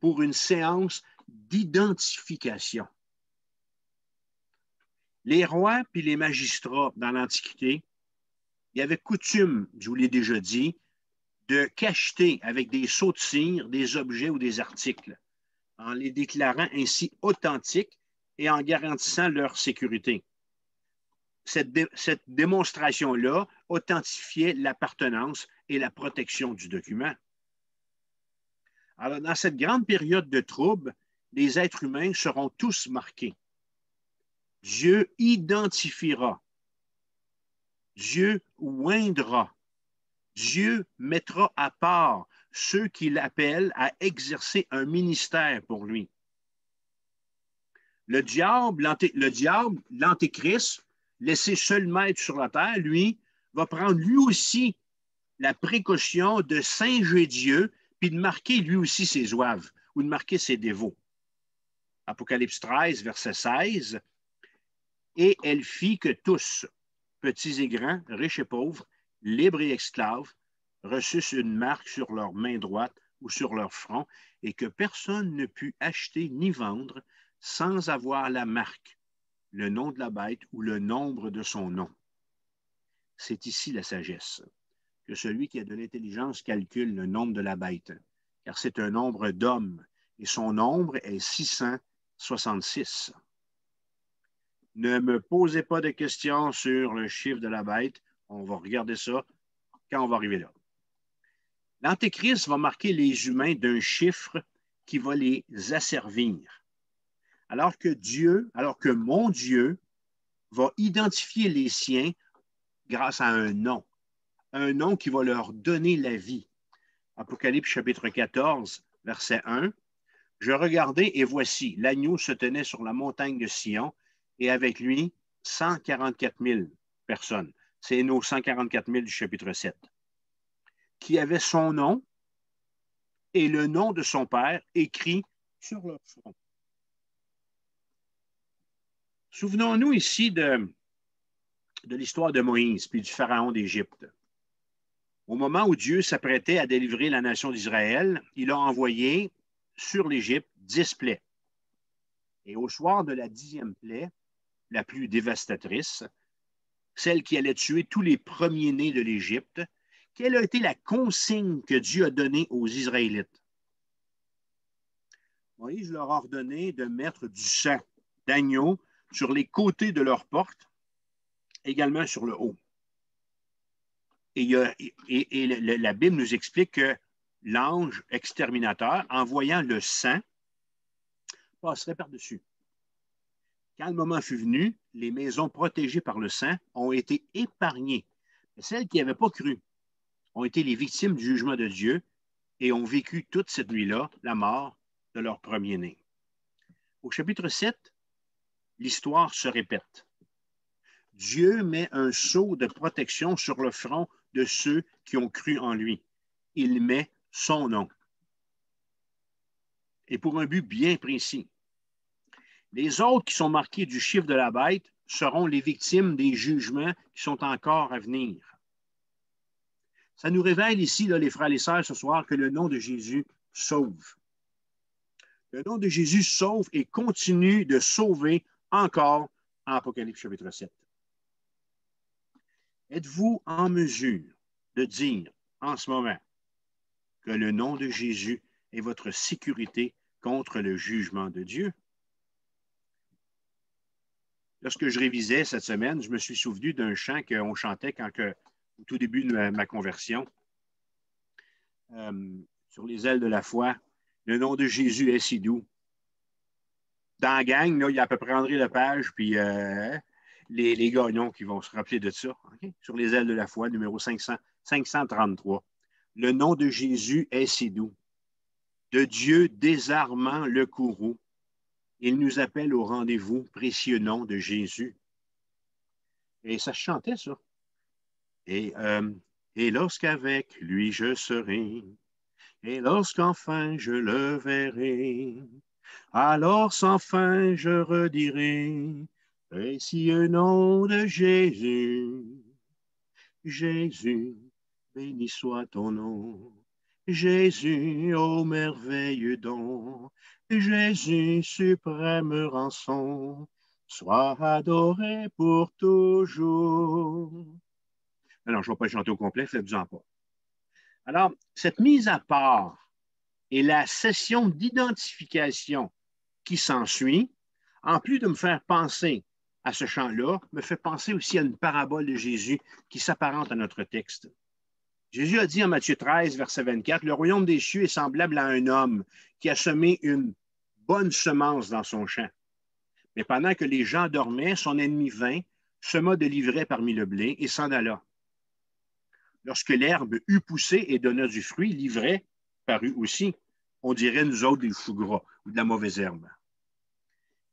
pour une séance d'identification. Les rois puis les magistrats dans l'Antiquité, il y avait coutume, je vous l'ai déjà dit, de cacheter avec des sauts de cire des objets ou des articles, en les déclarant ainsi authentiques et en garantissant leur sécurité. Cette, cette démonstration-là authentifiait l'appartenance et la protection du document. Alors, dans cette grande période de troubles, les êtres humains seront tous marqués. Dieu identifiera, Dieu oindra Dieu mettra à part ceux qu'il appelle à exercer un ministère pour lui. Le diable, l'antéchrist, laissé seul maître sur la terre, lui, va prendre lui aussi la précaution de singer Dieu, puis de marquer lui aussi ses oeuvres ou de marquer ses dévots. Apocalypse 13, verset 16. Et elle fit que tous, petits et grands, riches et pauvres, libres et esclaves, reçussent une marque sur leur main droite ou sur leur front, et que personne ne put acheter ni vendre sans avoir la marque, le nom de la bête ou le nombre de son nom. C'est ici la sagesse, que celui qui a de l'intelligence calcule le nombre de la bête, car c'est un nombre d'hommes, et son nombre est 666. Ne me posez pas de questions sur le chiffre de la bête, on va regarder ça quand on va arriver là. L'Antéchrist va marquer les humains d'un chiffre qui va les asservir. Alors que Dieu, alors que mon Dieu va identifier les siens grâce à un nom, un nom qui va leur donner la vie. Apocalypse chapitre 14, verset 1. Je regardais et voici, l'agneau se tenait sur la montagne de Sion et avec lui 144 000 personnes. C'est nos 144 000 du chapitre 7. Qui avait son nom et le nom de son père écrit sur leur front. Souvenons-nous ici de, de l'histoire de Moïse puis du pharaon d'Égypte. Au moment où Dieu s'apprêtait à délivrer la nation d'Israël, il a envoyé sur l'Égypte dix plaies. Et au soir de la dixième plaie, la plus dévastatrice, celle qui allait tuer tous les premiers-nés de l'Égypte, quelle a été la consigne que Dieu a donnée aux Israélites? Moïse leur a ordonné de mettre du sang d'agneau sur les côtés de leurs portes, également sur le haut. Et, la Bible nous explique que l'ange exterminateur, en voyant le sang, passerait par-dessus. Quand le moment fut venu, les maisons protégées par le sang ont été épargnées. celles qui n'avaient pas cru ont été les victimes du jugement de Dieu et ont vécu toute cette nuit-là la mort de leur premier-né. Au chapitre 7, l'histoire se répète. Dieu met un sceau de protection sur le front de ceux qui ont cru en lui. Il met son nom. Et pour un but bien précis. Les autres qui sont marqués du chiffre de la bête seront les victimes des jugements qui sont encore à venir. Ça nous révèle ici, les frères et sœurs, ce soir, que le nom de Jésus sauve. Le nom de Jésus sauve et continue de sauver encore en Apocalypse chapitre 7. Êtes-vous en mesure de dire en ce moment que le nom de Jésus est votre sécurité contre le jugement de Dieu? lorsque je révisais cette semaine, je me suis souvenu d'un chant qu'on chantait quand au tout début de ma, conversion. Euh, sur les ailes de la foi, Le nom de Jésus est si doux. Dans la gang, il y a à peu près André Lepage, puis euh, les, les, qui vont se rappeler de ça. Sur les ailes de la foi, numéro 500, 533. Le nom de Jésus est si doux. De Dieu désarmant le courroux, il nous appelle au rendez-vous, précieux nom de Jésus. Et ça chantait, ça. Et, euh, et lorsqu'avec lui je serai, et lorsqu'enfin je le verrai, alors sans fin je redirai, précieux nom de Jésus. Jésus, béni soit ton nom. Jésus, ô merveilleux don, Jésus, suprême rançon, sois adoré pour toujours. Alors, je ne vais pas chanter au complet, faites-en pas. Alors, cette mise à part et la session d'identification qui s'ensuit, en plus de me faire penser à ce chant-là, me fait penser aussi à une parabole de Jésus qui s'apparente à notre texte. Jésus a dit en Matthieu 13, verset 24, Le royaume des cieux est semblable à un homme qui a semé une bonne semence dans son champ. Mais pendant que les gens dormaient, son ennemi vint, sema de l'ivraie parmi le blé et s'en alla. Lorsque l'herbe eut poussé et donna du fruit, l'ivraie parut aussi. On dirait nous autres des choux gras ou de la mauvaise herbe.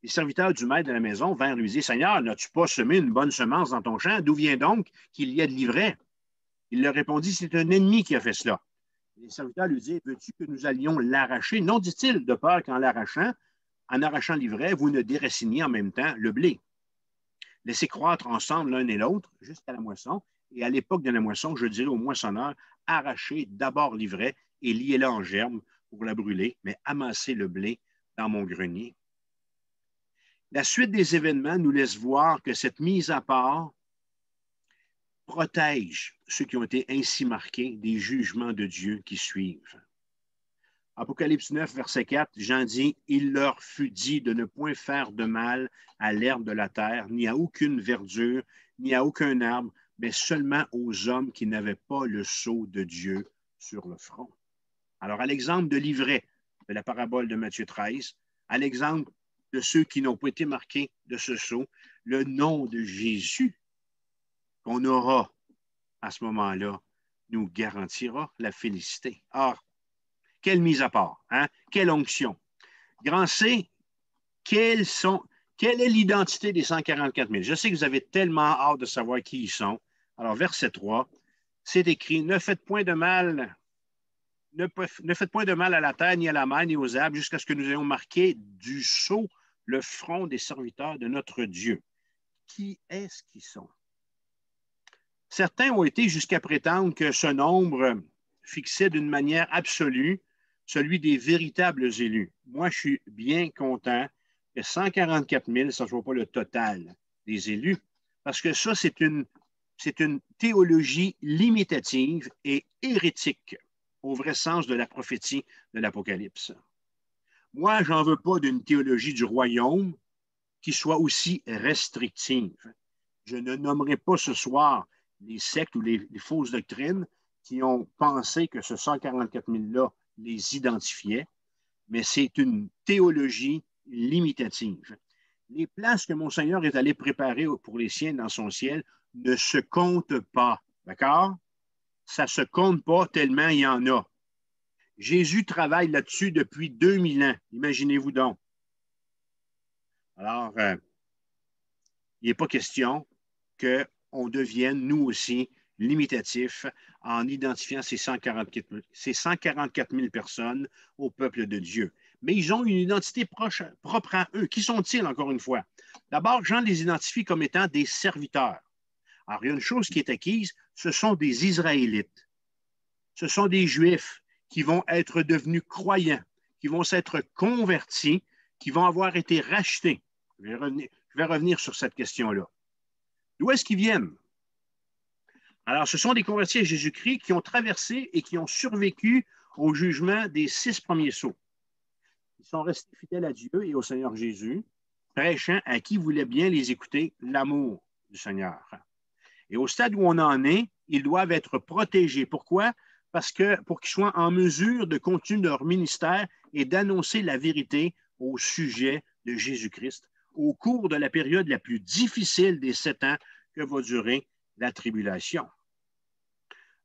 Les serviteurs du maître de la maison vinrent lui dire Seigneur, n'as-tu pas semé une bonne semence dans ton champ? D'où vient donc qu'il y a de l'ivraie? Il leur répondit C'est un ennemi qui a fait cela. Les serviteurs lui dirent Veux-tu que nous allions l'arracher? Non, dit-il, de peur qu'en l'arrachant, en arrachant l'ivraie, vous ne déraciniez en même temps le blé. Laissez croître ensemble l'un et l'autre jusqu'à la moisson. Et à l'époque de la moisson, je dirais au moissonneur arrachez d'abord l'ivraie et liez-la en germe pour la brûler, mais amassez le blé dans mon grenier. La suite des événements nous laisse voir que cette mise à part protège ceux qui ont été ainsi marqués des jugements de Dieu qui suivent. Apocalypse 9, verset 4, Jean dit, Il leur fut dit de ne point faire de mal à l'herbe de la terre, ni à aucune verdure, ni à aucun arbre, mais seulement aux hommes qui n'avaient pas le sceau de Dieu sur le front. Alors, à l'exemple de l'ivraie de la parabole de Matthieu 13, à l'exemple de ceux qui n'ont pas été marqués de ce sceau, le nom de Jésus qu'on aura à ce moment-là nous garantira la félicité. Or, quelle mise à part, hein? quelle onction. Grand C, quelle est l'identité des 144 000? Je sais que vous avez tellement hâte de savoir qui ils sont. Alors, verset 3, c'est écrit Ne faites point de mal, ne, faites point de mal à la terre, ni à la mer, ni aux arbres, jusqu'à ce que nous ayons marqué du sceau le front des serviteurs de notre Dieu. Qui est-ce qu'ils sont? Certains ont été jusqu'à prétendre que ce nombre fixait d'une manière absolue celui des véritables élus. Moi, je suis bien content que 144 000, ça ne soit pas le total des élus, parce que ça, c'est une, c'est une théologie limitative et hérétique au vrai sens de la prophétie de l'Apocalypse. Moi, j'en veux pas d'une théologie du royaume qui soit aussi restrictive. Je ne nommerai pas ce soir les sectes ou les, fausses doctrines qui ont pensé que ce 144 000-là les identifiait, mais c'est une théologie limitative. Les places que Monseigneur est allé préparer pour les siens dans son ciel ne se comptent pas, d'accord? Ça ne se compte pas tellement il y en a. Jésus travaille là-dessus depuis 2000 ans. Imaginez-vous donc. Alors, euh, il n'est pas question qu'on devienne, nous aussi, limitatifs en identifiant ces 144, 000, ces 144 000 personnes au peuple de Dieu. Mais ils ont une identité proche, propre à eux. Qui sont-ils, encore une fois? D'abord, Jean les identifie comme étant des serviteurs. Alors, il y a une chose qui est acquise, ce sont des Israélites. Ce sont des Juifs qui vont être devenus croyants, qui vont s'être convertis, qui vont avoir été rachetés. Je vais revenir, sur cette question-là. D'où est-ce qu'ils viennent? Alors, ce sont des convertis à Jésus-Christ qui ont traversé et qui ont survécu au jugement des six premiers sauts. Ils sont restés fidèles à Dieu et au Seigneur Jésus, prêchant à qui voulait bien les écouter l'amour du Seigneur. Et au stade où on en est, ils doivent être protégés. Pourquoi? Pour qu'ils soient en mesure de continuer leur ministère et d'annoncer la vérité au sujet de Jésus-Christ au cours de la période la plus difficile des sept ans que va durer la tribulation.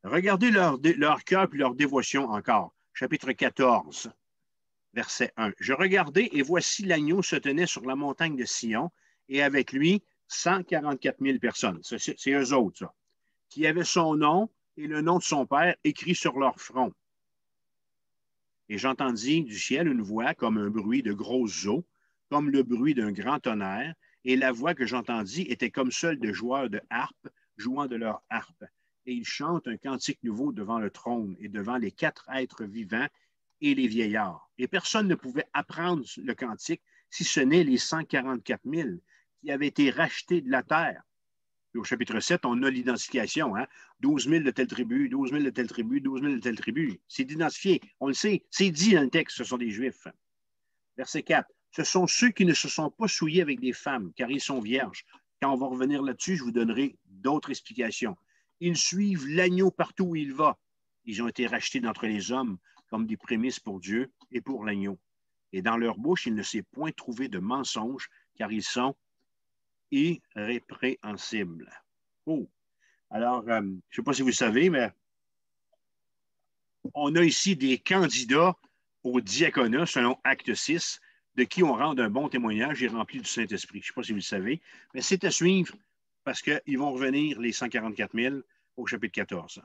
Regardez leur, cœur et leur dévotion encore. Chapitre 14, verset 1. Je regardais et voici l'agneau se tenait sur la montagne de Sion et avec lui 144 000 personnes. C'est eux autres, qui avaient son nom et le nom de son Père écrit sur leur front. Et j'entendis du ciel une voix comme un bruit de grosses eaux, comme le bruit d'un grand tonnerre, et la voix que j'entendis était comme celle de joueurs de harpe jouant de leur harpe. Et ils chantent un cantique nouveau devant le trône et devant les quatre êtres vivants et les vieillards. Et personne ne pouvait apprendre le cantique si ce n'est les 144 000 qui avaient été rachetés de la terre au chapitre 7, on a l'identification. Hein? 12 000 de telle tribu, 12 000 de telle tribu, 12 000 de telle tribu. C'est identifié. On le sait. C'est dit dans le texte, ce sont des Juifs. Verset 4. Ce sont ceux qui ne se sont pas souillés avec des femmes, car ils sont vierges. Quand on va revenir là-dessus, je vous donnerai d'autres explications. Ils suivent l'agneau partout où il va. Ils ont été rachetés d'entre les hommes comme des prémices pour Dieu et pour l'agneau. Et dans leur bouche, il ne s'est point trouvé de mensonge, car ils sont irrépréhensible. Oh! Alors, euh, je ne sais pas si vous savez, mais on a ici des candidats au diaconat selon Acte 6, de qui on rend un bon témoignage et rempli du Saint-Esprit. Je ne sais pas si vous le savez, mais c'est à suivre parce qu'ils vont revenir, les 144 000, au chapitre 14.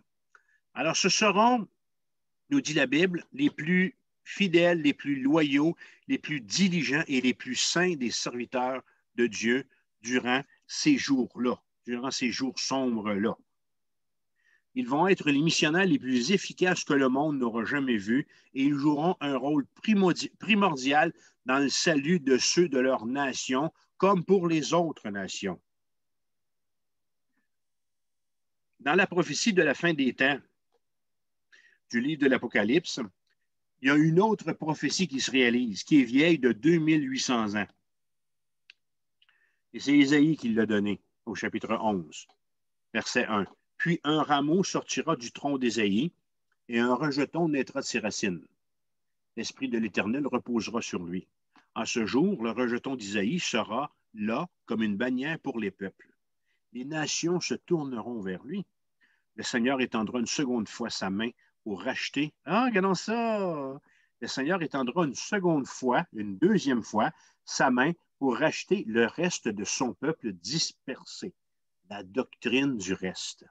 Alors, ce seront, nous dit la Bible, les plus fidèles, les plus loyaux, les plus diligents et les plus saints des serviteurs de Dieu durant ces jours-là, durant ces jours sombres-là. Ils vont être les missionnaires les plus efficaces que le monde n'aura jamais vus et ils joueront un rôle primordial dans le salut de ceux de leur nation comme pour les autres nations. Dans la prophétie de la fin des temps du livre de l'Apocalypse, il y a une autre prophétie qui se réalise, qui est vieille de 2800 ans. Et c'est Isaïe qui l'a donné au chapitre 11, verset 1. Puis un rameau sortira du tronc d'Ésaïe et un rejeton naîtra de ses racines. L'Esprit de l'Éternel reposera sur lui. En ce jour, le rejeton d'Isaïe sera là comme une bannière pour les peuples. Les nations se tourneront vers lui. Le Seigneur étendra une seconde fois sa main pour racheter. Ah, regardons ça! Le Seigneur étendra une seconde fois, une deuxième fois, sa main pour racheter le reste de son peuple dispersé, la doctrine du reste.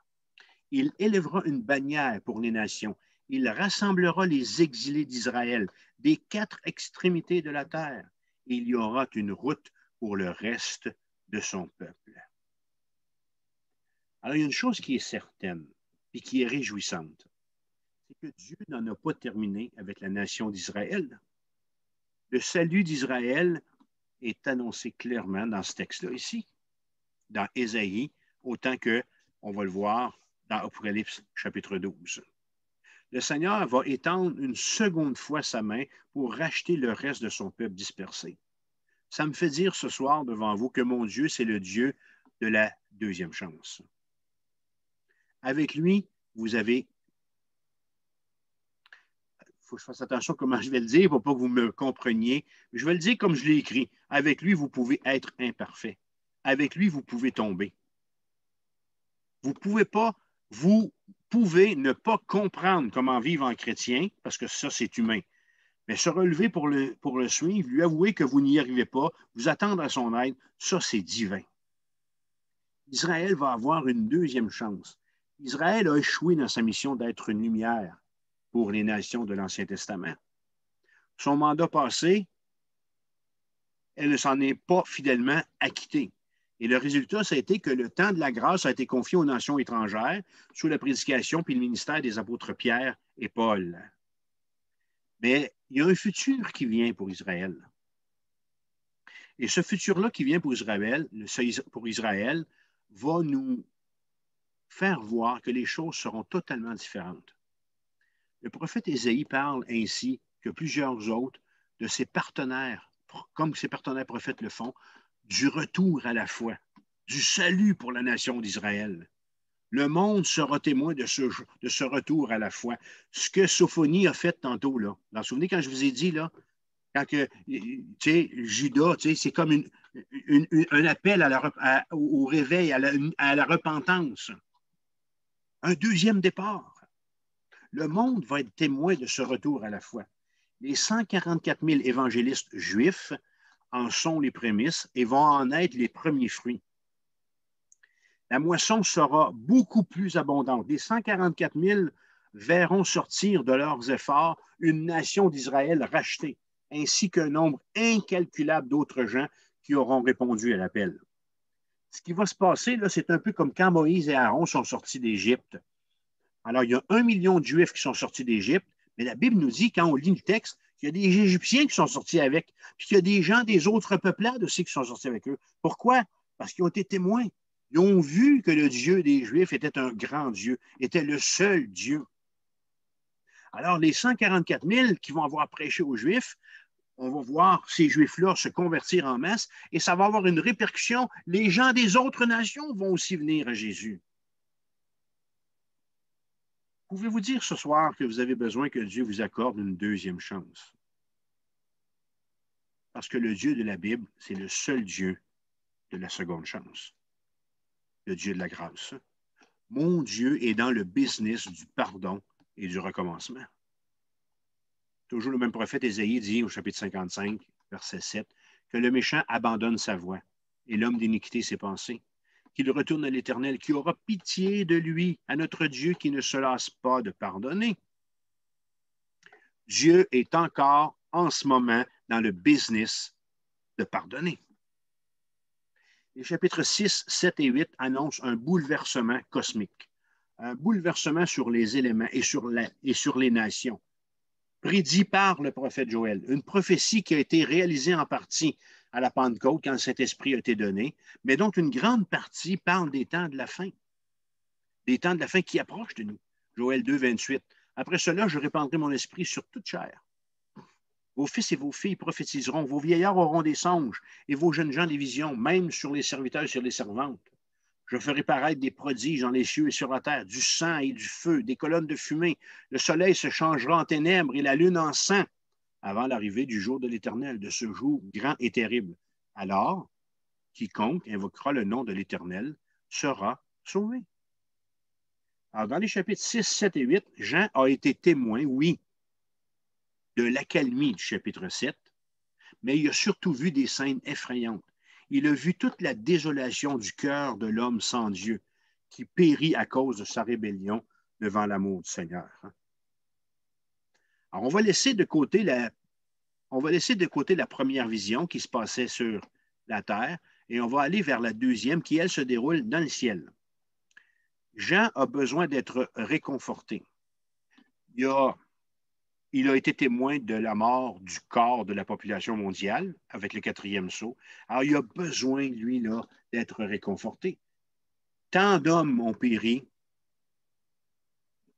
Il élèvera une bannière pour les nations. Il rassemblera les exilés d'Israël des quatre extrémités de la terre. Il y aura une route pour le reste de son peuple. Alors, il y a une chose qui est certaine et qui est réjouissante, c'est que Dieu n'en a pas terminé avec la nation d'Israël. Le salut d'Israël est annoncé clairement dans ce texte-là ici, dans Ésaïe, autant que on va le voir dans Apocalypse chapitre 12. Le Seigneur va étendre une seconde fois sa main pour racheter le reste de son peuple dispersé. Ça me fait dire ce soir devant vous que mon Dieu, c'est le Dieu de la deuxième chance. Avec lui, vous avez faut que je fasse attention à comment je vais le dire pour pas que vous me compreniez. Je vais le dire comme je l'ai écrit. Avec lui, vous pouvez être imparfait. Avec lui, vous pouvez tomber. Vous pouvez pas, vous pouvez ne pas comprendre comment vivre en chrétien, parce que ça, c'est humain. Mais se relever pour le, pour le suivre, lui avouer que vous n'y arrivez pas, vous attendre à son aide, ça, c'est divin. Israël va avoir une deuxième chance. Israël a échoué dans sa mission d'être une lumière pour les nations de l'Ancien Testament. Son mandat passé, elle ne s'en est pas fidèlement acquittée. Et le résultat, ça a été que le temps de la grâce a été confié aux nations étrangères sous la prédication puis le ministère des apôtres Pierre et Paul. Mais il y a un futur qui vient pour Israël. Et ce futur-là qui vient pour Israël, pour Israël va nous faire voir que les choses seront totalement différentes. Le prophète Ésaïe parle ainsi que plusieurs autres de ses partenaires, comme ses partenaires prophètes le font, du retour à la foi, du salut pour la nation d'Israël. Le monde sera témoin de ce, retour à la foi. Ce que Sophonie a fait tantôt, là. Vous vous souvenez quand je vous ai dit, là, quand que, Judas, c'est comme un appel au réveil, à la repentance. Un deuxième départ. Le monde va être témoin de ce retour à la foi. Les 144 000 évangélistes juifs en sont les prémices et vont en être les premiers fruits. La moisson sera beaucoup plus abondante. Les 144 000 verront sortir de leurs efforts une nation d'Israël rachetée, ainsi qu'un nombre incalculable d'autres gens qui auront répondu à l'appel. Ce qui va se passer, c'est un peu comme quand Moïse et Aaron sont sortis d'Égypte. Alors, il y a un million de Juifs qui sont sortis d'Égypte, mais la Bible nous dit, quand on lit le texte, qu'il y a des Égyptiens qui sont sortis avec, puis qu'il y a des gens des autres peuplades aussi qui sont sortis avec eux. Pourquoi? Parce qu'ils ont été témoins. Ils ont vu que le Dieu des Juifs était un grand Dieu, était le seul Dieu. Alors, les 144 000 qui vont avoir prêché aux Juifs, on va voir ces Juifs-là se convertir en masse et ça va avoir une répercussion. Les gens des autres nations vont aussi venir à Jésus. Pouvez-vous dire ce soir que vous avez besoin que Dieu vous accorde une deuxième chance? Parce que le Dieu de la Bible, c'est le seul Dieu de la seconde chance, le Dieu de la grâce. Mon Dieu est dans le business du pardon et du recommencement. Toujours le même prophète Ésaïe dit au chapitre 55, verset 7, que le méchant abandonne sa voie et l'homme d'iniquité ses pensées qu'il retourne à l'Éternel, qui aura pitié de lui, à notre Dieu qui ne se lasse pas de pardonner. Dieu est encore en ce moment dans le business de pardonner. Les chapitres 6, 7 et 8 annoncent un bouleversement cosmique, un bouleversement sur les éléments et sur, et sur les nations, prédit par le prophète Joël, une prophétie qui a été réalisée en partie à la Pentecôte quand cet esprit a été donné, mais dont une grande partie parle des temps de la fin, des temps de la fin qui approchent de nous. Joël 2, 28. Après cela, je répandrai mon esprit sur toute chair. Vos fils et vos filles prophétiseront, vos vieillards auront des songes, et vos jeunes gens des visions, même sur les serviteurs et sur les servantes. Je ferai paraître des prodiges dans les cieux et sur la terre, du sang et du feu, des colonnes de fumée. Le soleil se changera en ténèbres et la lune en sang avant l'arrivée du jour de l'Éternel, de ce jour grand et terrible. Alors, quiconque invoquera le nom de l'Éternel sera sauvé. Alors, dans les chapitres 6, 7 et 8, Jean a été témoin, oui, de l'accalmie du chapitre 7, mais il a surtout vu des scènes effrayantes. Il a vu toute la désolation du cœur de l'homme sans Dieu, qui périt à cause de sa rébellion devant l'amour du Seigneur. On va laisser de côté la, première vision qui se passait sur la terre et on va aller vers la deuxième qui, elle, se déroule dans le ciel. Jean a besoin d'être réconforté. Il a, été témoin de la mort du corps de la population mondiale avec le quatrième saut. Alors, il a besoin, lui, d'être réconforté. Tant d'hommes ont péri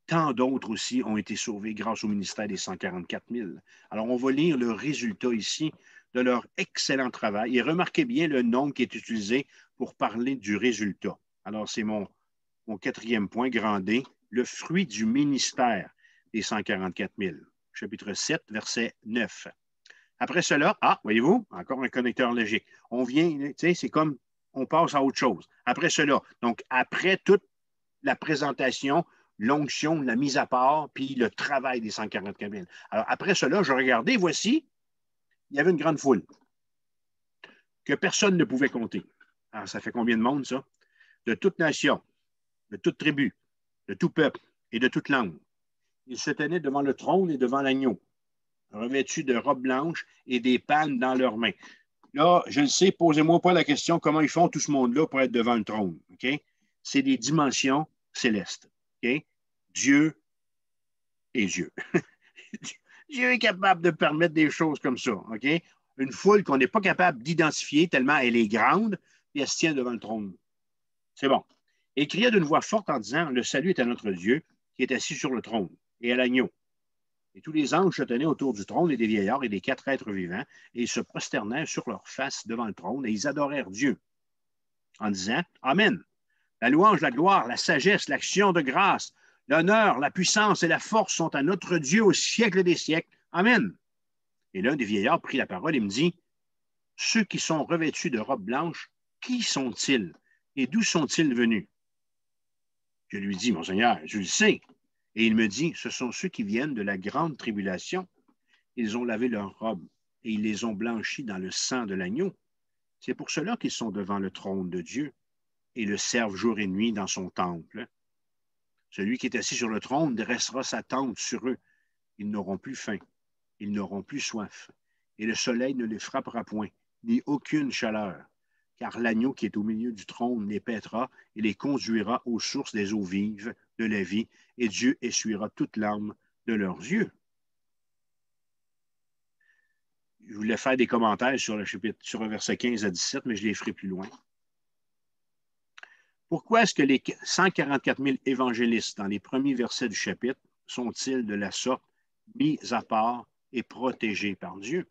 tant d'autres aussi ont été sauvés grâce au ministère des 144 000. Alors, on va lire le résultat ici de leur excellent travail et remarquez bien le nom qui est utilisé pour parler du résultat. Alors, c'est mon, mon quatrième point, grand D, le fruit du ministère des 144 000. Chapitre 7, verset 9. Après cela, ah, voyez-vous, encore un connecteur logique. On vient, tu sais, c'est comme on passe à autre chose. Après cela, donc après toute la présentation l'onction, la mise à part, puis le travail des 144 000. Alors, après cela, je regardais, voici, il y avait une grande foule que personne ne pouvait compter. Alors, ça fait combien de monde, ça? De toute nation, de toute tribu, de tout peuple et de toute langue. Ils se tenaient devant le trône et devant l'agneau, revêtus de robes blanches et des pannes dans leurs mains. Là, je le sais, posez-moi pas la question comment ils font tout ce monde-là pour être devant le trône. OK? C'est des dimensions célestes. Dieu est Dieu. Dieu est capable de permettre des choses comme ça. Une foule qu'on n'est pas capable d'identifier tellement elle est grande et elle se tient devant le trône. C'est bon. Et il criait d'une voix forte en disant Le salut est à notre Dieu qui est assis sur le trône et à l'agneau. Et tous les anges se tenaient autour du trône et des vieillards et des quatre êtres vivants, et ils se prosternèrent sur leur face devant le trône, et ils adorèrent Dieu en disant Amen. La louange, la gloire, la sagesse, l'action de grâce, l'honneur, la puissance et la force sont à notre Dieu au siècle des siècles. Amen. Et l'un des vieillards prit la parole et me dit, Ceux qui sont revêtus de robes blanches, qui sont-ils et d'où sont-ils venus? Je lui dis, Monseigneur, je le sais. Et il me dit, Ce sont ceux qui viennent de la grande tribulation. Ils ont lavé leurs robes et ils les ont blanchis dans le sang de l'agneau. C'est pour cela qu'ils sont devant le trône de Dieu et le servent jour et nuit dans son temple. Celui qui est assis sur le trône dressera sa tente sur eux. Ils n'auront plus faim, ils n'auront plus soif, et le soleil ne les frappera point, ni aucune chaleur, car l'agneau qui est au milieu du trône les paîtra et les conduira aux sources des eaux vives de la vie, et Dieu essuiera toute larme de leurs yeux. Je voulais faire des commentaires sur le chapitre, sur le verset 15 à 17, mais je les ferai plus loin. Pourquoi est-ce que les 144 000 évangélistes dans les premiers versets du chapitre sont-ils de la sorte mis à part et protégés par Dieu?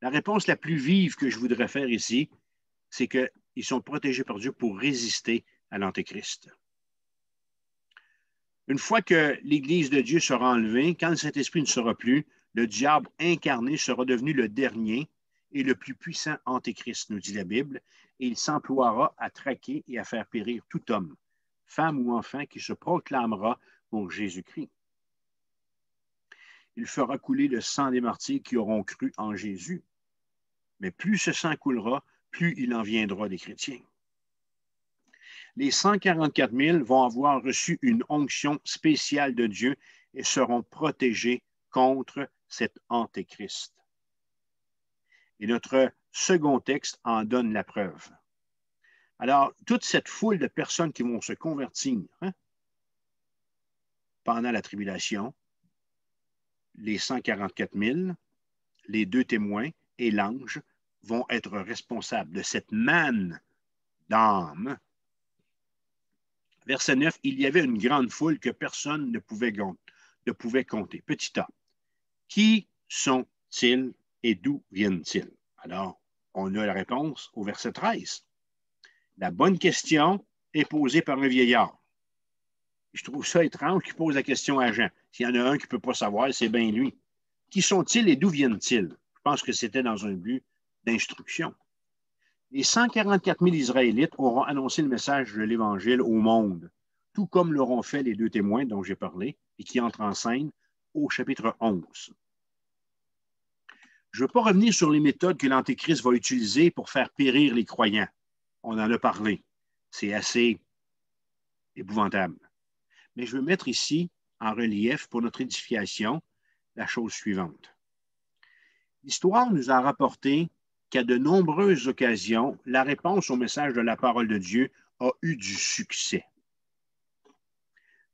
La réponse la plus vive que je voudrais faire ici, c'est qu'ils sont protégés par Dieu pour résister à l'Antéchrist. Une fois que l'Église de Dieu sera enlevée, quand le Saint-Esprit ne sera plus, le diable incarné sera devenu le dernier et le plus puissant Antéchrist, nous dit la Bible, et il s'emploiera à traquer et à faire périr tout homme, femme ou enfant qui se proclamera pour Jésus-Christ. Il fera couler le sang des martyrs qui auront cru en Jésus. Mais plus ce sang coulera, plus il en viendra des chrétiens. Les 144 000 vont avoir reçu une onction spéciale de Dieu et seront protégés contre cet antéchrist. Et notre second texte en donne la preuve. Alors, toute cette foule de personnes qui vont se convertir hein, pendant la tribulation, les 144 000, les deux témoins et l'ange vont être responsables de cette manne d'âme. Verset 9, il y avait une grande foule que personne ne pouvait, ne pouvait compter. Petit a. Qui sont-ils et d'où viennent-ils? Alors, on a la réponse au verset 13. La bonne question est posée par un vieillard. Je trouve ça étrange qu'il pose la question à Jean. S'il y en a un qui ne peut pas savoir, c'est bien lui. Qui sont-ils et d'où viennent-ils? Je pense que c'était dans un but d'instruction. Les 144 000 Israélites auront annoncé le message de l'Évangile au monde, tout comme l'auront fait les deux témoins dont j'ai parlé et qui entrent en scène au chapitre 11. Je ne veux pas revenir sur les méthodes que l'Antéchrist va utiliser pour faire périr les croyants. On en a parlé. C'est assez épouvantable. Mais je veux mettre ici en relief pour notre édification la chose suivante. L'histoire nous a rapporté qu'à de nombreuses occasions, la réponse au message de la parole de Dieu a eu du succès.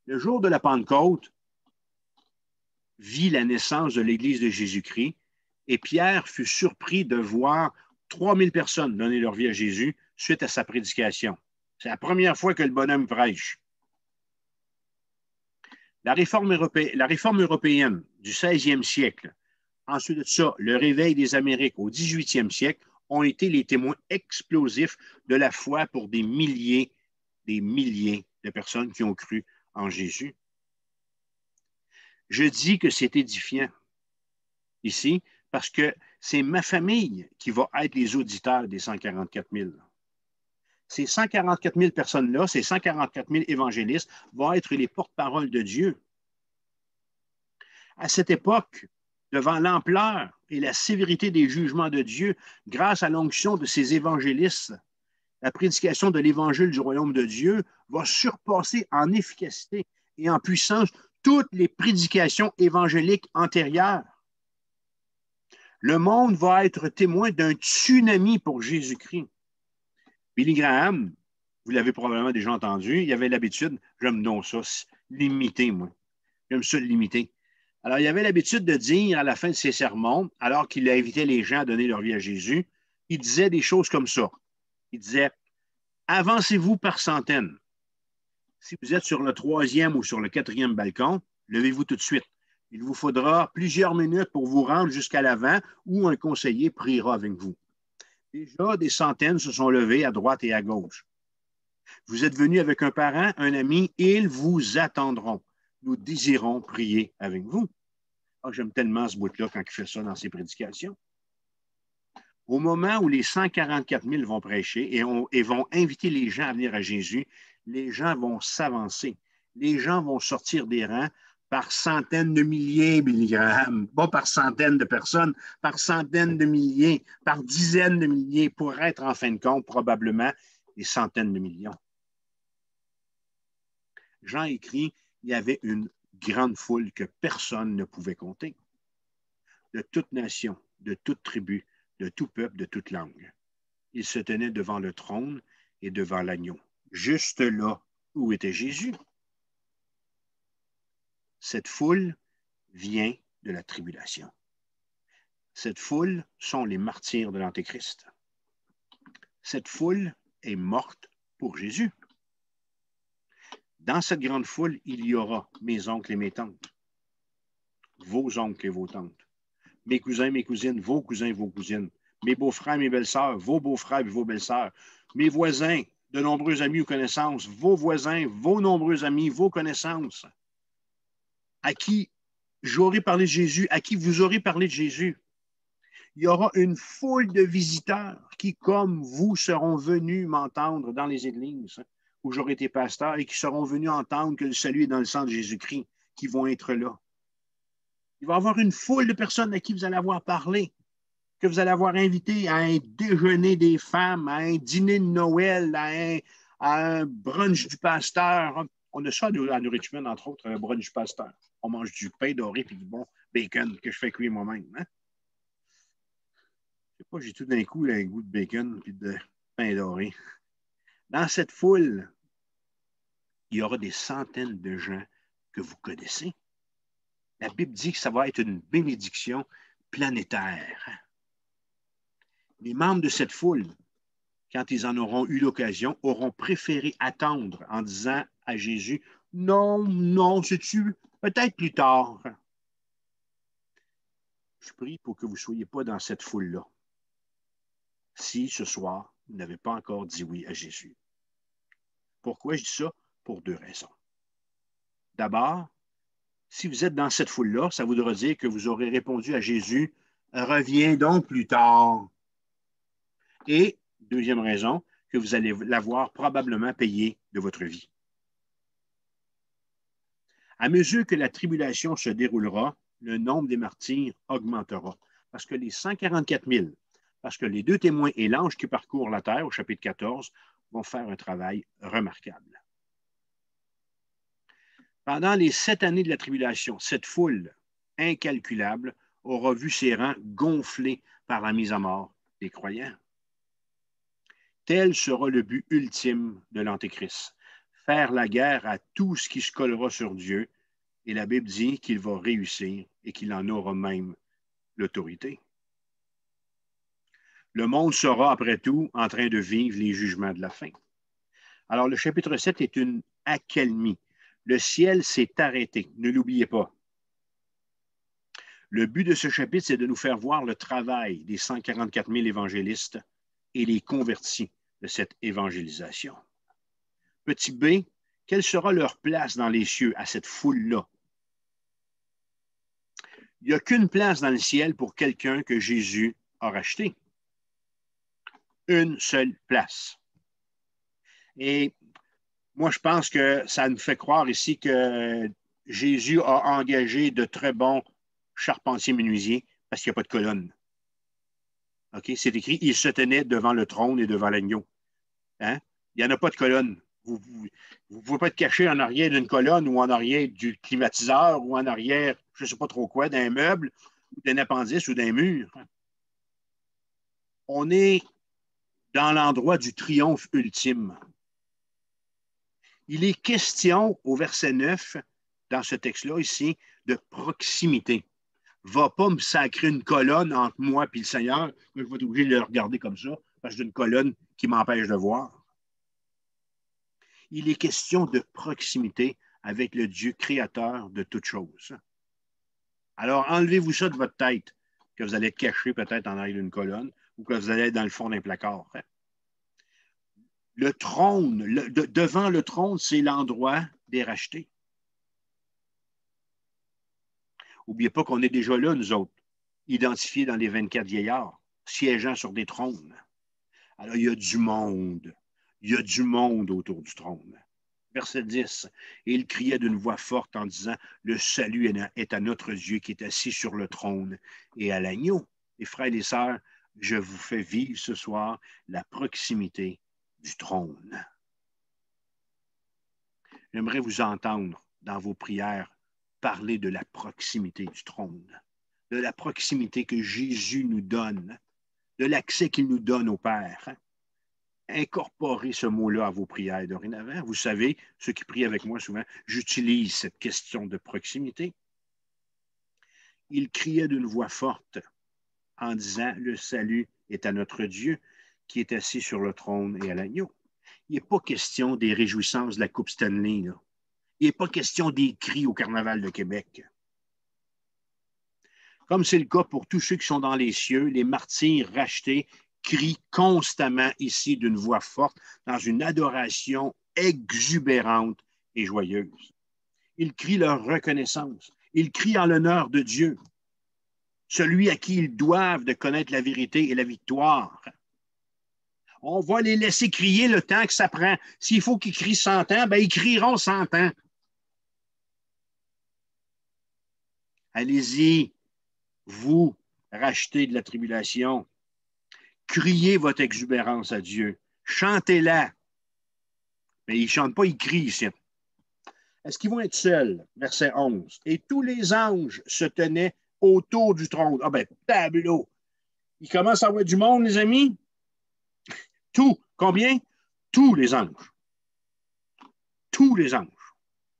Le jour de la Pentecôte vit la naissance de l'Église de Jésus-Christ et Pierre fut surpris de voir 3000 personnes donner leur vie à Jésus suite à sa prédication. C'est la première fois que le bonhomme prêche. La réforme, européenne, du 16e siècle, ensuite de ça, le réveil des Amériques au 18e siècle, ont été les témoins explosifs de la foi pour des milliers, des milliers de personnes qui ont cru en Jésus. Je dis que c'est édifiant ici parce que c'est ma famille qui va être les auditeurs des 144 000. Ces 144 000 personnes-là, ces 144 000 évangélistes vont être les porte-parole de Dieu. À cette époque, devant l'ampleur et la sévérité des jugements de Dieu, grâce à l'onction de ces évangélistes, la prédication de l'évangile du royaume de Dieu va surpasser en efficacité et en puissance toutes les prédications évangéliques antérieures. Le monde va être témoin d'un tsunami pour Jésus-Christ. Billy Graham, vous l'avez probablement déjà entendu, il avait l'habitude, j'aime non ça, limiter, moi. J'aime ça limiter. Alors, il avait l'habitude de dire à la fin de ses sermons, alors qu'il invitait les gens à donner leur vie à Jésus, il disait des choses comme ça. Il disait Avancez-vous par centaines. Si vous êtes sur le troisième ou sur le quatrième balcon, levez-vous tout de suite. Il vous faudra plusieurs minutes pour vous rendre jusqu'à l'avant où un conseiller priera avec vous. Déjà, des centaines se sont levées à droite et à gauche. Vous êtes venu avec un parent, un ami, ils vous attendront. Nous désirons prier avec vous. Ah, J'aime tellement ce bout-là quand il fait ça dans ses prédications. Au moment où les 144 000 vont prêcher et, et vont inviter les gens à venir à Jésus, les gens vont s'avancer. Les gens vont sortir des rangs par centaines de milliers, milligrammes, pas par centaines de personnes, par centaines de milliers, par dizaines de milliers, pour être en fin de compte probablement des centaines de millions. Jean écrit, il y avait une grande foule que personne ne pouvait compter, de toute nation, de toute tribu, de tout peuple, de toute langue. Il se tenait devant le trône et devant l'agneau, juste là où était Jésus. Cette foule vient de la tribulation. Cette foule sont les martyrs de l'Antéchrist. Cette foule est morte pour Jésus. Dans cette grande foule, il y aura mes oncles et mes tantes, vos oncles et vos tantes, mes cousins, mes cousines, vos cousins vos cousines, mes beaux-frères, mes belles-sœurs, vos beaux-frères et vos belles-sœurs, mes voisins, de nombreux amis ou connaissances, vos voisins, vos nombreux amis, vos connaissances, à qui j'aurai parlé de Jésus, à qui vous aurez parlé de Jésus. Il y aura une foule de visiteurs qui, comme vous, seront venus m'entendre dans les églises où j'aurai été pasteur et qui seront venus entendre que le salut est dans le sang de Jésus-Christ, qui vont être là. Il va y avoir une foule de personnes à qui vous allez avoir parlé, que vous allez avoir invité à un déjeuner des femmes, à un dîner de Noël, à un, brunch du pasteur. On a ça à New Richmond, entre autres, un brunch du pasteur. On mange du pain doré et du bon bacon que je fais cuire moi-même. Hein? Je sais pas, j'ai tout d'un coup un goût de bacon et de pain doré. Dans cette foule, il y aura des centaines de gens que vous connaissez. La Bible dit que ça va être une bénédiction planétaire. Les membres de cette foule, quand ils en auront eu l'occasion, auront préféré attendre en disant à Jésus, non, non, sais-tu, peut-être plus tard. Je prie pour que vous ne soyez pas dans cette foule-là. Si ce soir, vous n'avez pas encore dit oui à Jésus. Pourquoi je dis ça? Pour deux raisons. D'abord, si vous êtes dans cette foule-là, ça voudra dire que vous aurez répondu à Jésus, reviens donc plus tard. Et deuxième raison, que vous allez l'avoir probablement payé de votre vie. À mesure que la tribulation se déroulera, le nombre des martyrs augmentera. Parce que les 144 000, parce que les deux témoins et l'ange qui parcourent la terre au chapitre 14 vont faire un travail remarquable. Pendant les sept années de la tribulation, cette foule incalculable aura vu ses rangs gonflés par la mise à mort des croyants. Tel sera le but ultime de l'Antéchrist, faire la guerre à tout ce qui se collera sur Dieu, et la Bible dit qu'il va réussir et qu'il en aura même l'autorité. Le monde sera, après tout, en train de vivre les jugements de la fin. Alors, le chapitre 7 est une accalmie. Le ciel s'est arrêté, ne l'oubliez pas. Le but de ce chapitre, c'est de nous faire voir le travail des 144 000 évangélistes et les convertis de cette évangélisation. Petit b, quelle sera leur place dans les cieux à cette foule-là? Il n'y a qu'une place dans le ciel pour quelqu'un que Jésus a racheté. Une seule place. Et moi, je pense que ça nous fait croire ici que Jésus a engagé de très bons charpentiers menuisiers parce qu'il n'y a pas de colonne. OK? C'est écrit, il se tenait devant le trône et devant l'agneau. Hein? Il n'y en a pas de colonne. Vous ne pouvez pas être caché en arrière d'une colonne ou en arrière du climatiseur ou en arrière, je ne sais pas trop quoi, d'un meuble, d'un appendice ou d'un mur. On est dans l'endroit du triomphe ultime. Il est question au verset 9, dans ce texte-là ici, de proximité va pas me sacrer une colonne entre moi et le Seigneur. Je vais être obligé de le regarder comme ça, parce que j'ai une colonne qui m'empêche de voir. Il est question de proximité avec le Dieu créateur de toutes choses. Alors, enlevez-vous ça de votre tête, que vous allez être caché peut-être en arrière d'une colonne ou que vous allez être dans le fond d'un placard. Le trône, devant le trône, c'est l'endroit des rachetés. N'oubliez pas qu'on est déjà là, nous autres, identifiés dans les 24 vieillards, siégeant sur des trônes. Alors, il y a du monde. Il y a du monde autour du trône. Verset 10. Et il criait d'une voix forte en disant Le salut est à notre Dieu qui est assis sur le trône et à l'agneau. Et frères et sœurs, je vous fais vivre ce soir la proximité du trône. J'aimerais vous entendre dans vos prières parler de la proximité du trône, de la proximité que Jésus nous donne, de l'accès qu'il nous donne au Père. Incorporez ce mot-là à vos prières dorénavant. Vous savez, ceux qui prient avec moi souvent, j'utilise cette question de proximité. Il criait d'une voix forte en disant, le salut est à notre Dieu qui est assis sur le trône et à l'agneau. Il n'est pas question des réjouissances de la Coupe Stanley. Il n'est pas question des cris au Carnaval de Québec. Comme c'est le cas pour tous ceux qui sont dans les cieux, les martyrs rachetés crient constamment ici d'une voix forte, dans une adoration exubérante et joyeuse. Ils crient leur reconnaissance. Ils crient en l'honneur de Dieu, celui à qui ils doivent de connaître la vérité et la victoire. On va les laisser crier le temps que ça prend. S'il faut qu'ils crient 100 ans, ben ils crieront 100 ans. Allez-y, vous, rachetez de la tribulation. Criez votre exubérance à Dieu. Chantez-la. Mais ils ne chantent pas, ils crient ici. Est-ce qu'ils vont être seuls? Verset 11. Et tous les anges se tenaient autour du trône. Ah ben, tableau. Il commence à avoir du monde, les amis. Tout. Combien? Tous les anges. Tous les anges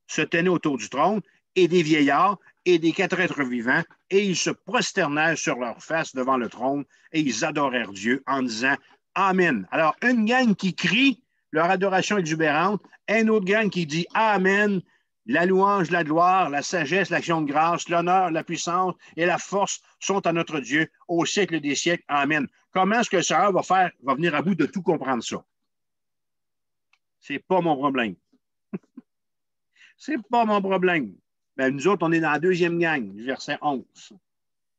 se tenaient autour du trône et des vieillards et des quatre êtres vivants, et ils se prosternèrent sur leur face devant le trône, et ils adorèrent Dieu en disant Amen. Alors, une gang qui crie leur adoration exubérante, une autre gang qui dit Amen, la louange, la gloire, la sagesse, l'action de grâce, l'honneur, la puissance et la force sont à notre Dieu au siècle des siècles. Amen. Comment est-ce que ça va faire, va venir à bout de tout comprendre ça? C'est pas mon problème. C'est pas mon problème. Ben, nous autres, on est dans la deuxième gang, verset 11,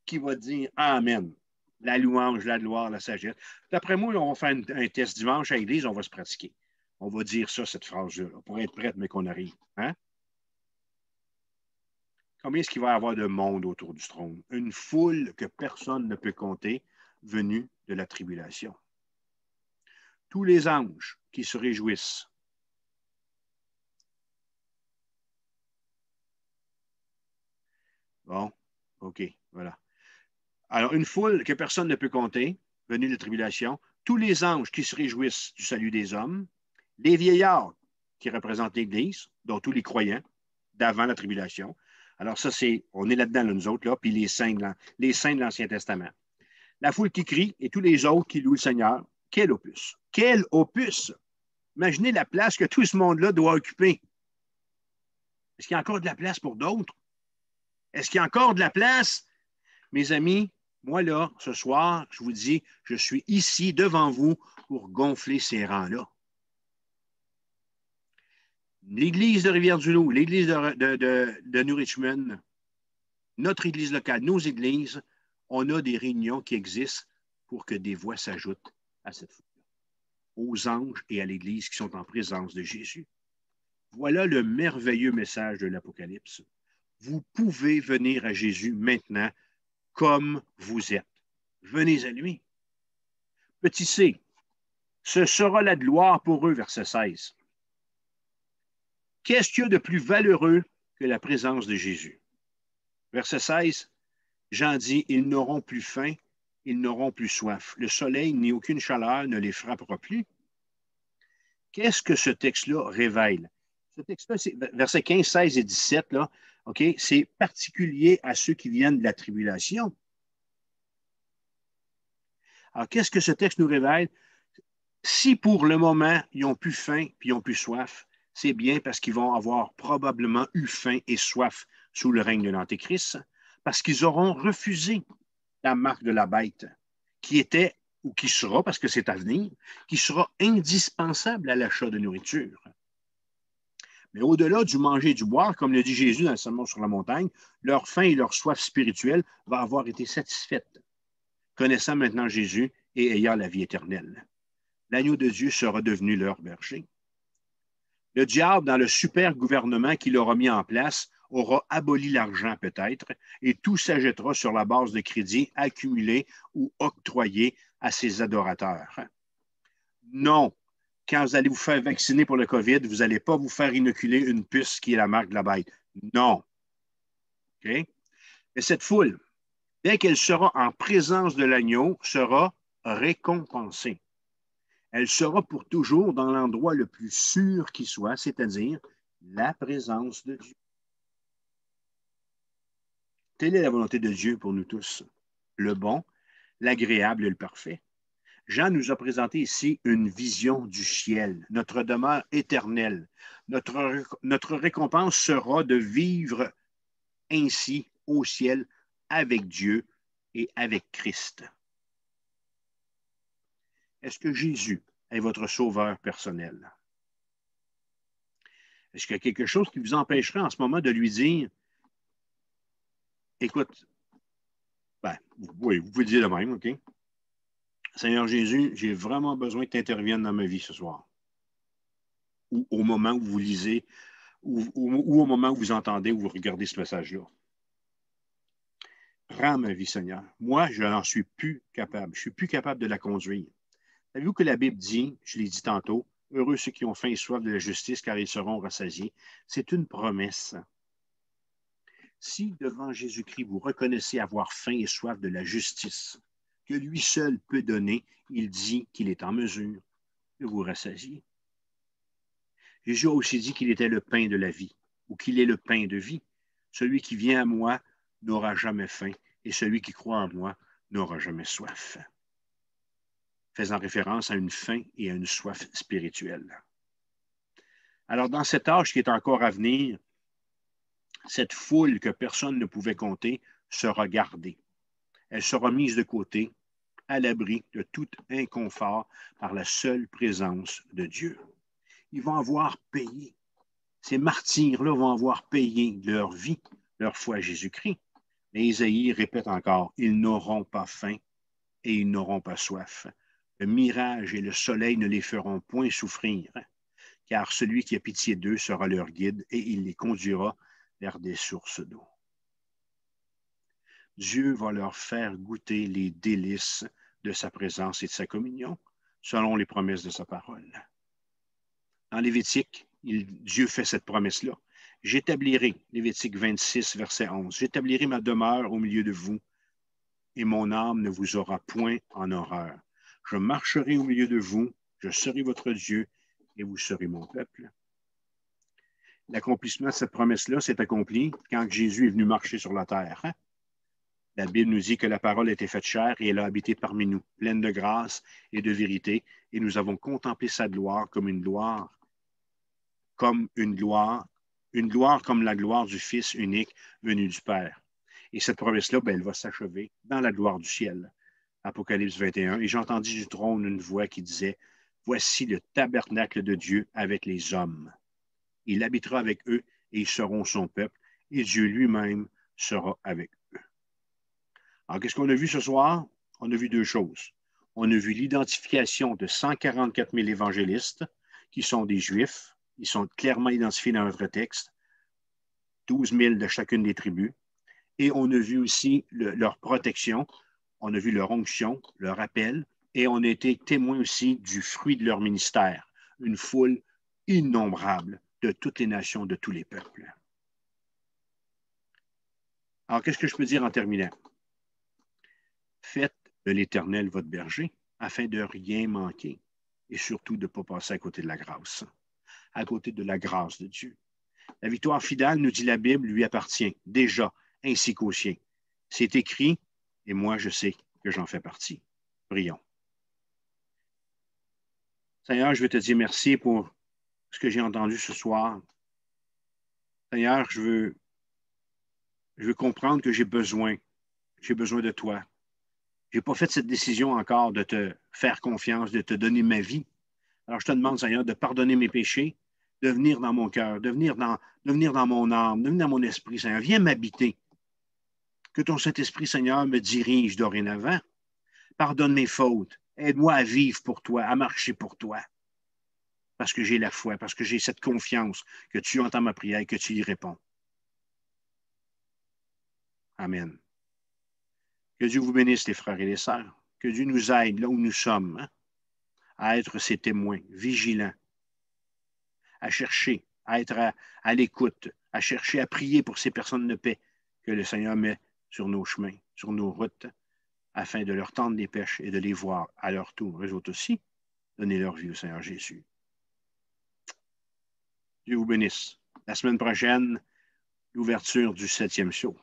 qui va dire Amen. La louange, la gloire, la sagesse. D'après moi, on va faire un, test dimanche à l'église, on va se pratiquer. On va dire ça, cette phrase-là, pour être prête, mais qu'on arrive. Hein? Combien est-ce qu'il va y avoir de monde autour du trône? Une foule que personne ne peut compter, venue de la tribulation. Tous les anges qui se réjouissent Bon, OK, voilà. Alors, une foule que personne ne peut compter, venue de tribulation, tous les anges qui se réjouissent du salut des hommes, les vieillards qui représentent l'Église, dont tous les croyants d'avant la tribulation. Alors, ça, c'est, on est là-dedans, nous autres, là, puis les saints de l'Ancien Testament. La foule qui crie et tous les autres qui louent le Seigneur. Quel opus! Quel opus! Imaginez la place que tout ce monde-là doit occuper. Est-ce qu'il y a encore de la place pour d'autres? Est-ce qu'il y a encore de la place? Mes amis, moi, là, ce soir, je vous dis, je suis ici devant vous pour gonfler ces rangs-là. L'Église de Rivière-du-Loup, l'Église de, New Richmond, notre Église locale, nos églises, on a des réunions qui existent pour que des voix s'ajoutent à cette foule, aux anges et à l'Église qui sont en présence de Jésus. Voilà le merveilleux message de l'Apocalypse vous pouvez venir à Jésus maintenant comme vous êtes. Venez à lui. Petit c, ce sera la gloire pour eux, verset 16. Qu'est-ce qu'il y a de plus valeureux que la présence de Jésus? Verset 16, Jean dit, ils n'auront plus faim, ils n'auront plus soif. Le soleil ni aucune chaleur ne les frappera plus. Qu'est-ce que ce texte-là révèle? Ce texte-là, verset 15, 16 et 17, là, OK? C'est particulier à ceux qui viennent de la tribulation. Alors, qu'est-ce que ce texte nous révèle? Si pour le moment, ils ont plus faim puis ils ont plus soif, c'est bien parce qu'ils vont avoir probablement eu faim et soif sous le règne de l'Antéchrist, parce qu'ils auront refusé la marque de la bête, qui était ou qui sera, parce que c'est à venir, qui sera indispensable à l'achat de nourriture. Mais au-delà du manger et du boire, comme le dit Jésus dans le Sermon sur la montagne, leur faim et leur soif spirituelle va avoir été satisfaite, connaissant maintenant Jésus et ayant la vie éternelle. L'agneau de Dieu sera devenu leur berger. Le diable, dans le super gouvernement qu'il aura mis en place, aura aboli l'argent peut-être et tout s'ajoutera sur la base de crédits accumulés ou octroyés à ses adorateurs. Non, quand vous allez vous faire vacciner pour le COVID, vous n'allez pas vous faire inoculer une puce qui est la marque de la bête. Non. OK? Mais cette foule, dès qu'elle sera en présence de l'agneau, sera récompensée. Elle sera pour toujours dans l'endroit le plus sûr qui soit, c'est-à-dire la présence de Dieu. Telle est la volonté de Dieu pour nous tous, le bon, l'agréable et le parfait. Jean nous a présenté ici une vision du ciel, notre demeure éternelle. Notre, récompense sera de vivre ainsi au ciel avec Dieu et avec Christ. Est-ce que Jésus est votre sauveur personnel? Est-ce qu'il y a quelque chose qui vous empêcherait en ce moment de lui dire, écoute, ben, oui, vous pouvez dire le même, OK? Seigneur Jésus, j'ai vraiment besoin que tu interviennes dans ma vie ce soir. Ou au moment où vous lisez, ou, au moment où vous entendez ou vous regardez ce message-là. Rends ma vie, Seigneur. Moi, je n'en suis plus capable. Je ne suis plus capable de la conduire. Savez-vous que la Bible dit, je l'ai dit tantôt, heureux ceux qui ont faim et soif de la justice, car ils seront rassasiés. C'est une promesse. Si devant Jésus-Christ, vous reconnaissez avoir faim et soif de la justice que lui seul peut donner, il dit qu'il est en mesure de vous rassasier. Jésus a aussi dit qu'il était le pain de la vie, ou qu'il est le pain de vie. Celui qui vient à moi n'aura jamais faim, et celui qui croit en moi n'aura jamais soif. Faisant référence à une faim et à une soif spirituelle. Alors, dans cet âge qui est encore à venir, cette foule que personne ne pouvait compter sera gardée. Elle sera mise de côté, à l'abri de tout inconfort par la seule présence de Dieu. Ils vont avoir payé. Ces martyrs-là vont avoir payé leur vie, leur foi à Jésus-Christ. Mais Isaïe répète encore, ils n'auront pas faim et ils n'auront pas soif. Le mirage et le soleil ne les feront point souffrir, car celui qui a pitié d'eux sera leur guide et il les conduira vers des sources d'eau. Dieu va leur faire goûter les délices de sa présence et de sa communion, selon les promesses de sa parole. Dans Lévitique, Dieu fait cette promesse-là. J'établirai, Lévitique 26, verset 11, j'établirai ma demeure au milieu de vous, et mon âme ne vous aura point en horreur. Je marcherai au milieu de vous, je serai votre Dieu, et vous serez mon peuple l'accomplissement de cette promesse-là s'est accompli quand Jésus est venu marcher sur la terre. Hein? La Bible nous dit que la parole a été faite chair et elle a habité parmi nous, pleine de grâce et de vérité, et nous avons contemplé sa gloire comme une gloire, comme une gloire, une gloire comme la gloire du Fils unique venu du Père. Et cette promesse-là, ben, elle va s'achever dans la gloire du ciel. Apocalypse 21. Et j'ai entendu du trône une voix qui disait, Voici le tabernacle de Dieu avec les hommes il habitera avec eux et ils seront son peuple, et Dieu lui-même sera avec. Alors, qu'est-ce qu'on a vu ce soir? On a vu deux choses. On a vu l'identification de 144 000 évangélistes qui sont des Juifs. Ils sont clairement identifiés dans notre texte, 12 000 de chacune des tribus. Et on a vu aussi leur protection, on a vu leur onction, leur appel, et on a été témoin aussi du fruit de leur ministère, une foule innombrable de toutes les nations, de tous les peuples. Alors, qu'est-ce que je peux dire en terminant? Faites de l'Éternel votre berger afin de rien manquer et surtout de ne pas passer à côté de la grâce, à côté de la grâce de Dieu. La victoire fidèle, nous dit la Bible, lui appartient déjà, ainsi qu'au sien. C'est écrit, et moi je sais que j'en fais partie. Prions. Seigneur, je veux te dire merci pour ce que j'ai entendu ce soir. Seigneur, je veux, je veux comprendre que j'ai besoin, j'ai besoin de toi. N'ai pas fait cette décision encore de te faire confiance, de te donner ma vie. Alors je te demande, Seigneur, de pardonner mes péchés, de venir dans mon cœur, de venir dans, de venir dans mon âme, de venir dans mon esprit, Seigneur. Viens m'habiter. Que ton Saint-Esprit, Seigneur, me dirige dorénavant. Pardonne mes fautes. Aide-moi à vivre pour toi, à marcher pour toi. Parce que j'ai la foi, parce que j'ai cette confiance que tu entends ma prière et que tu y réponds. Amen. Que Dieu vous bénisse, les frères et les sœurs. Que Dieu nous aide là où nous sommes hein, à être ses témoins, vigilants, à chercher, à être à, l'écoute, à chercher à prier pour ces personnes de paix que le Seigneur met sur nos chemins, sur nos routes, afin de leur tendre des pêches et de les voir à leur tour, eux autres aussi, donner leur vie au Seigneur Jésus. Dieu vous bénisse. La semaine prochaine, l'ouverture du septième saut.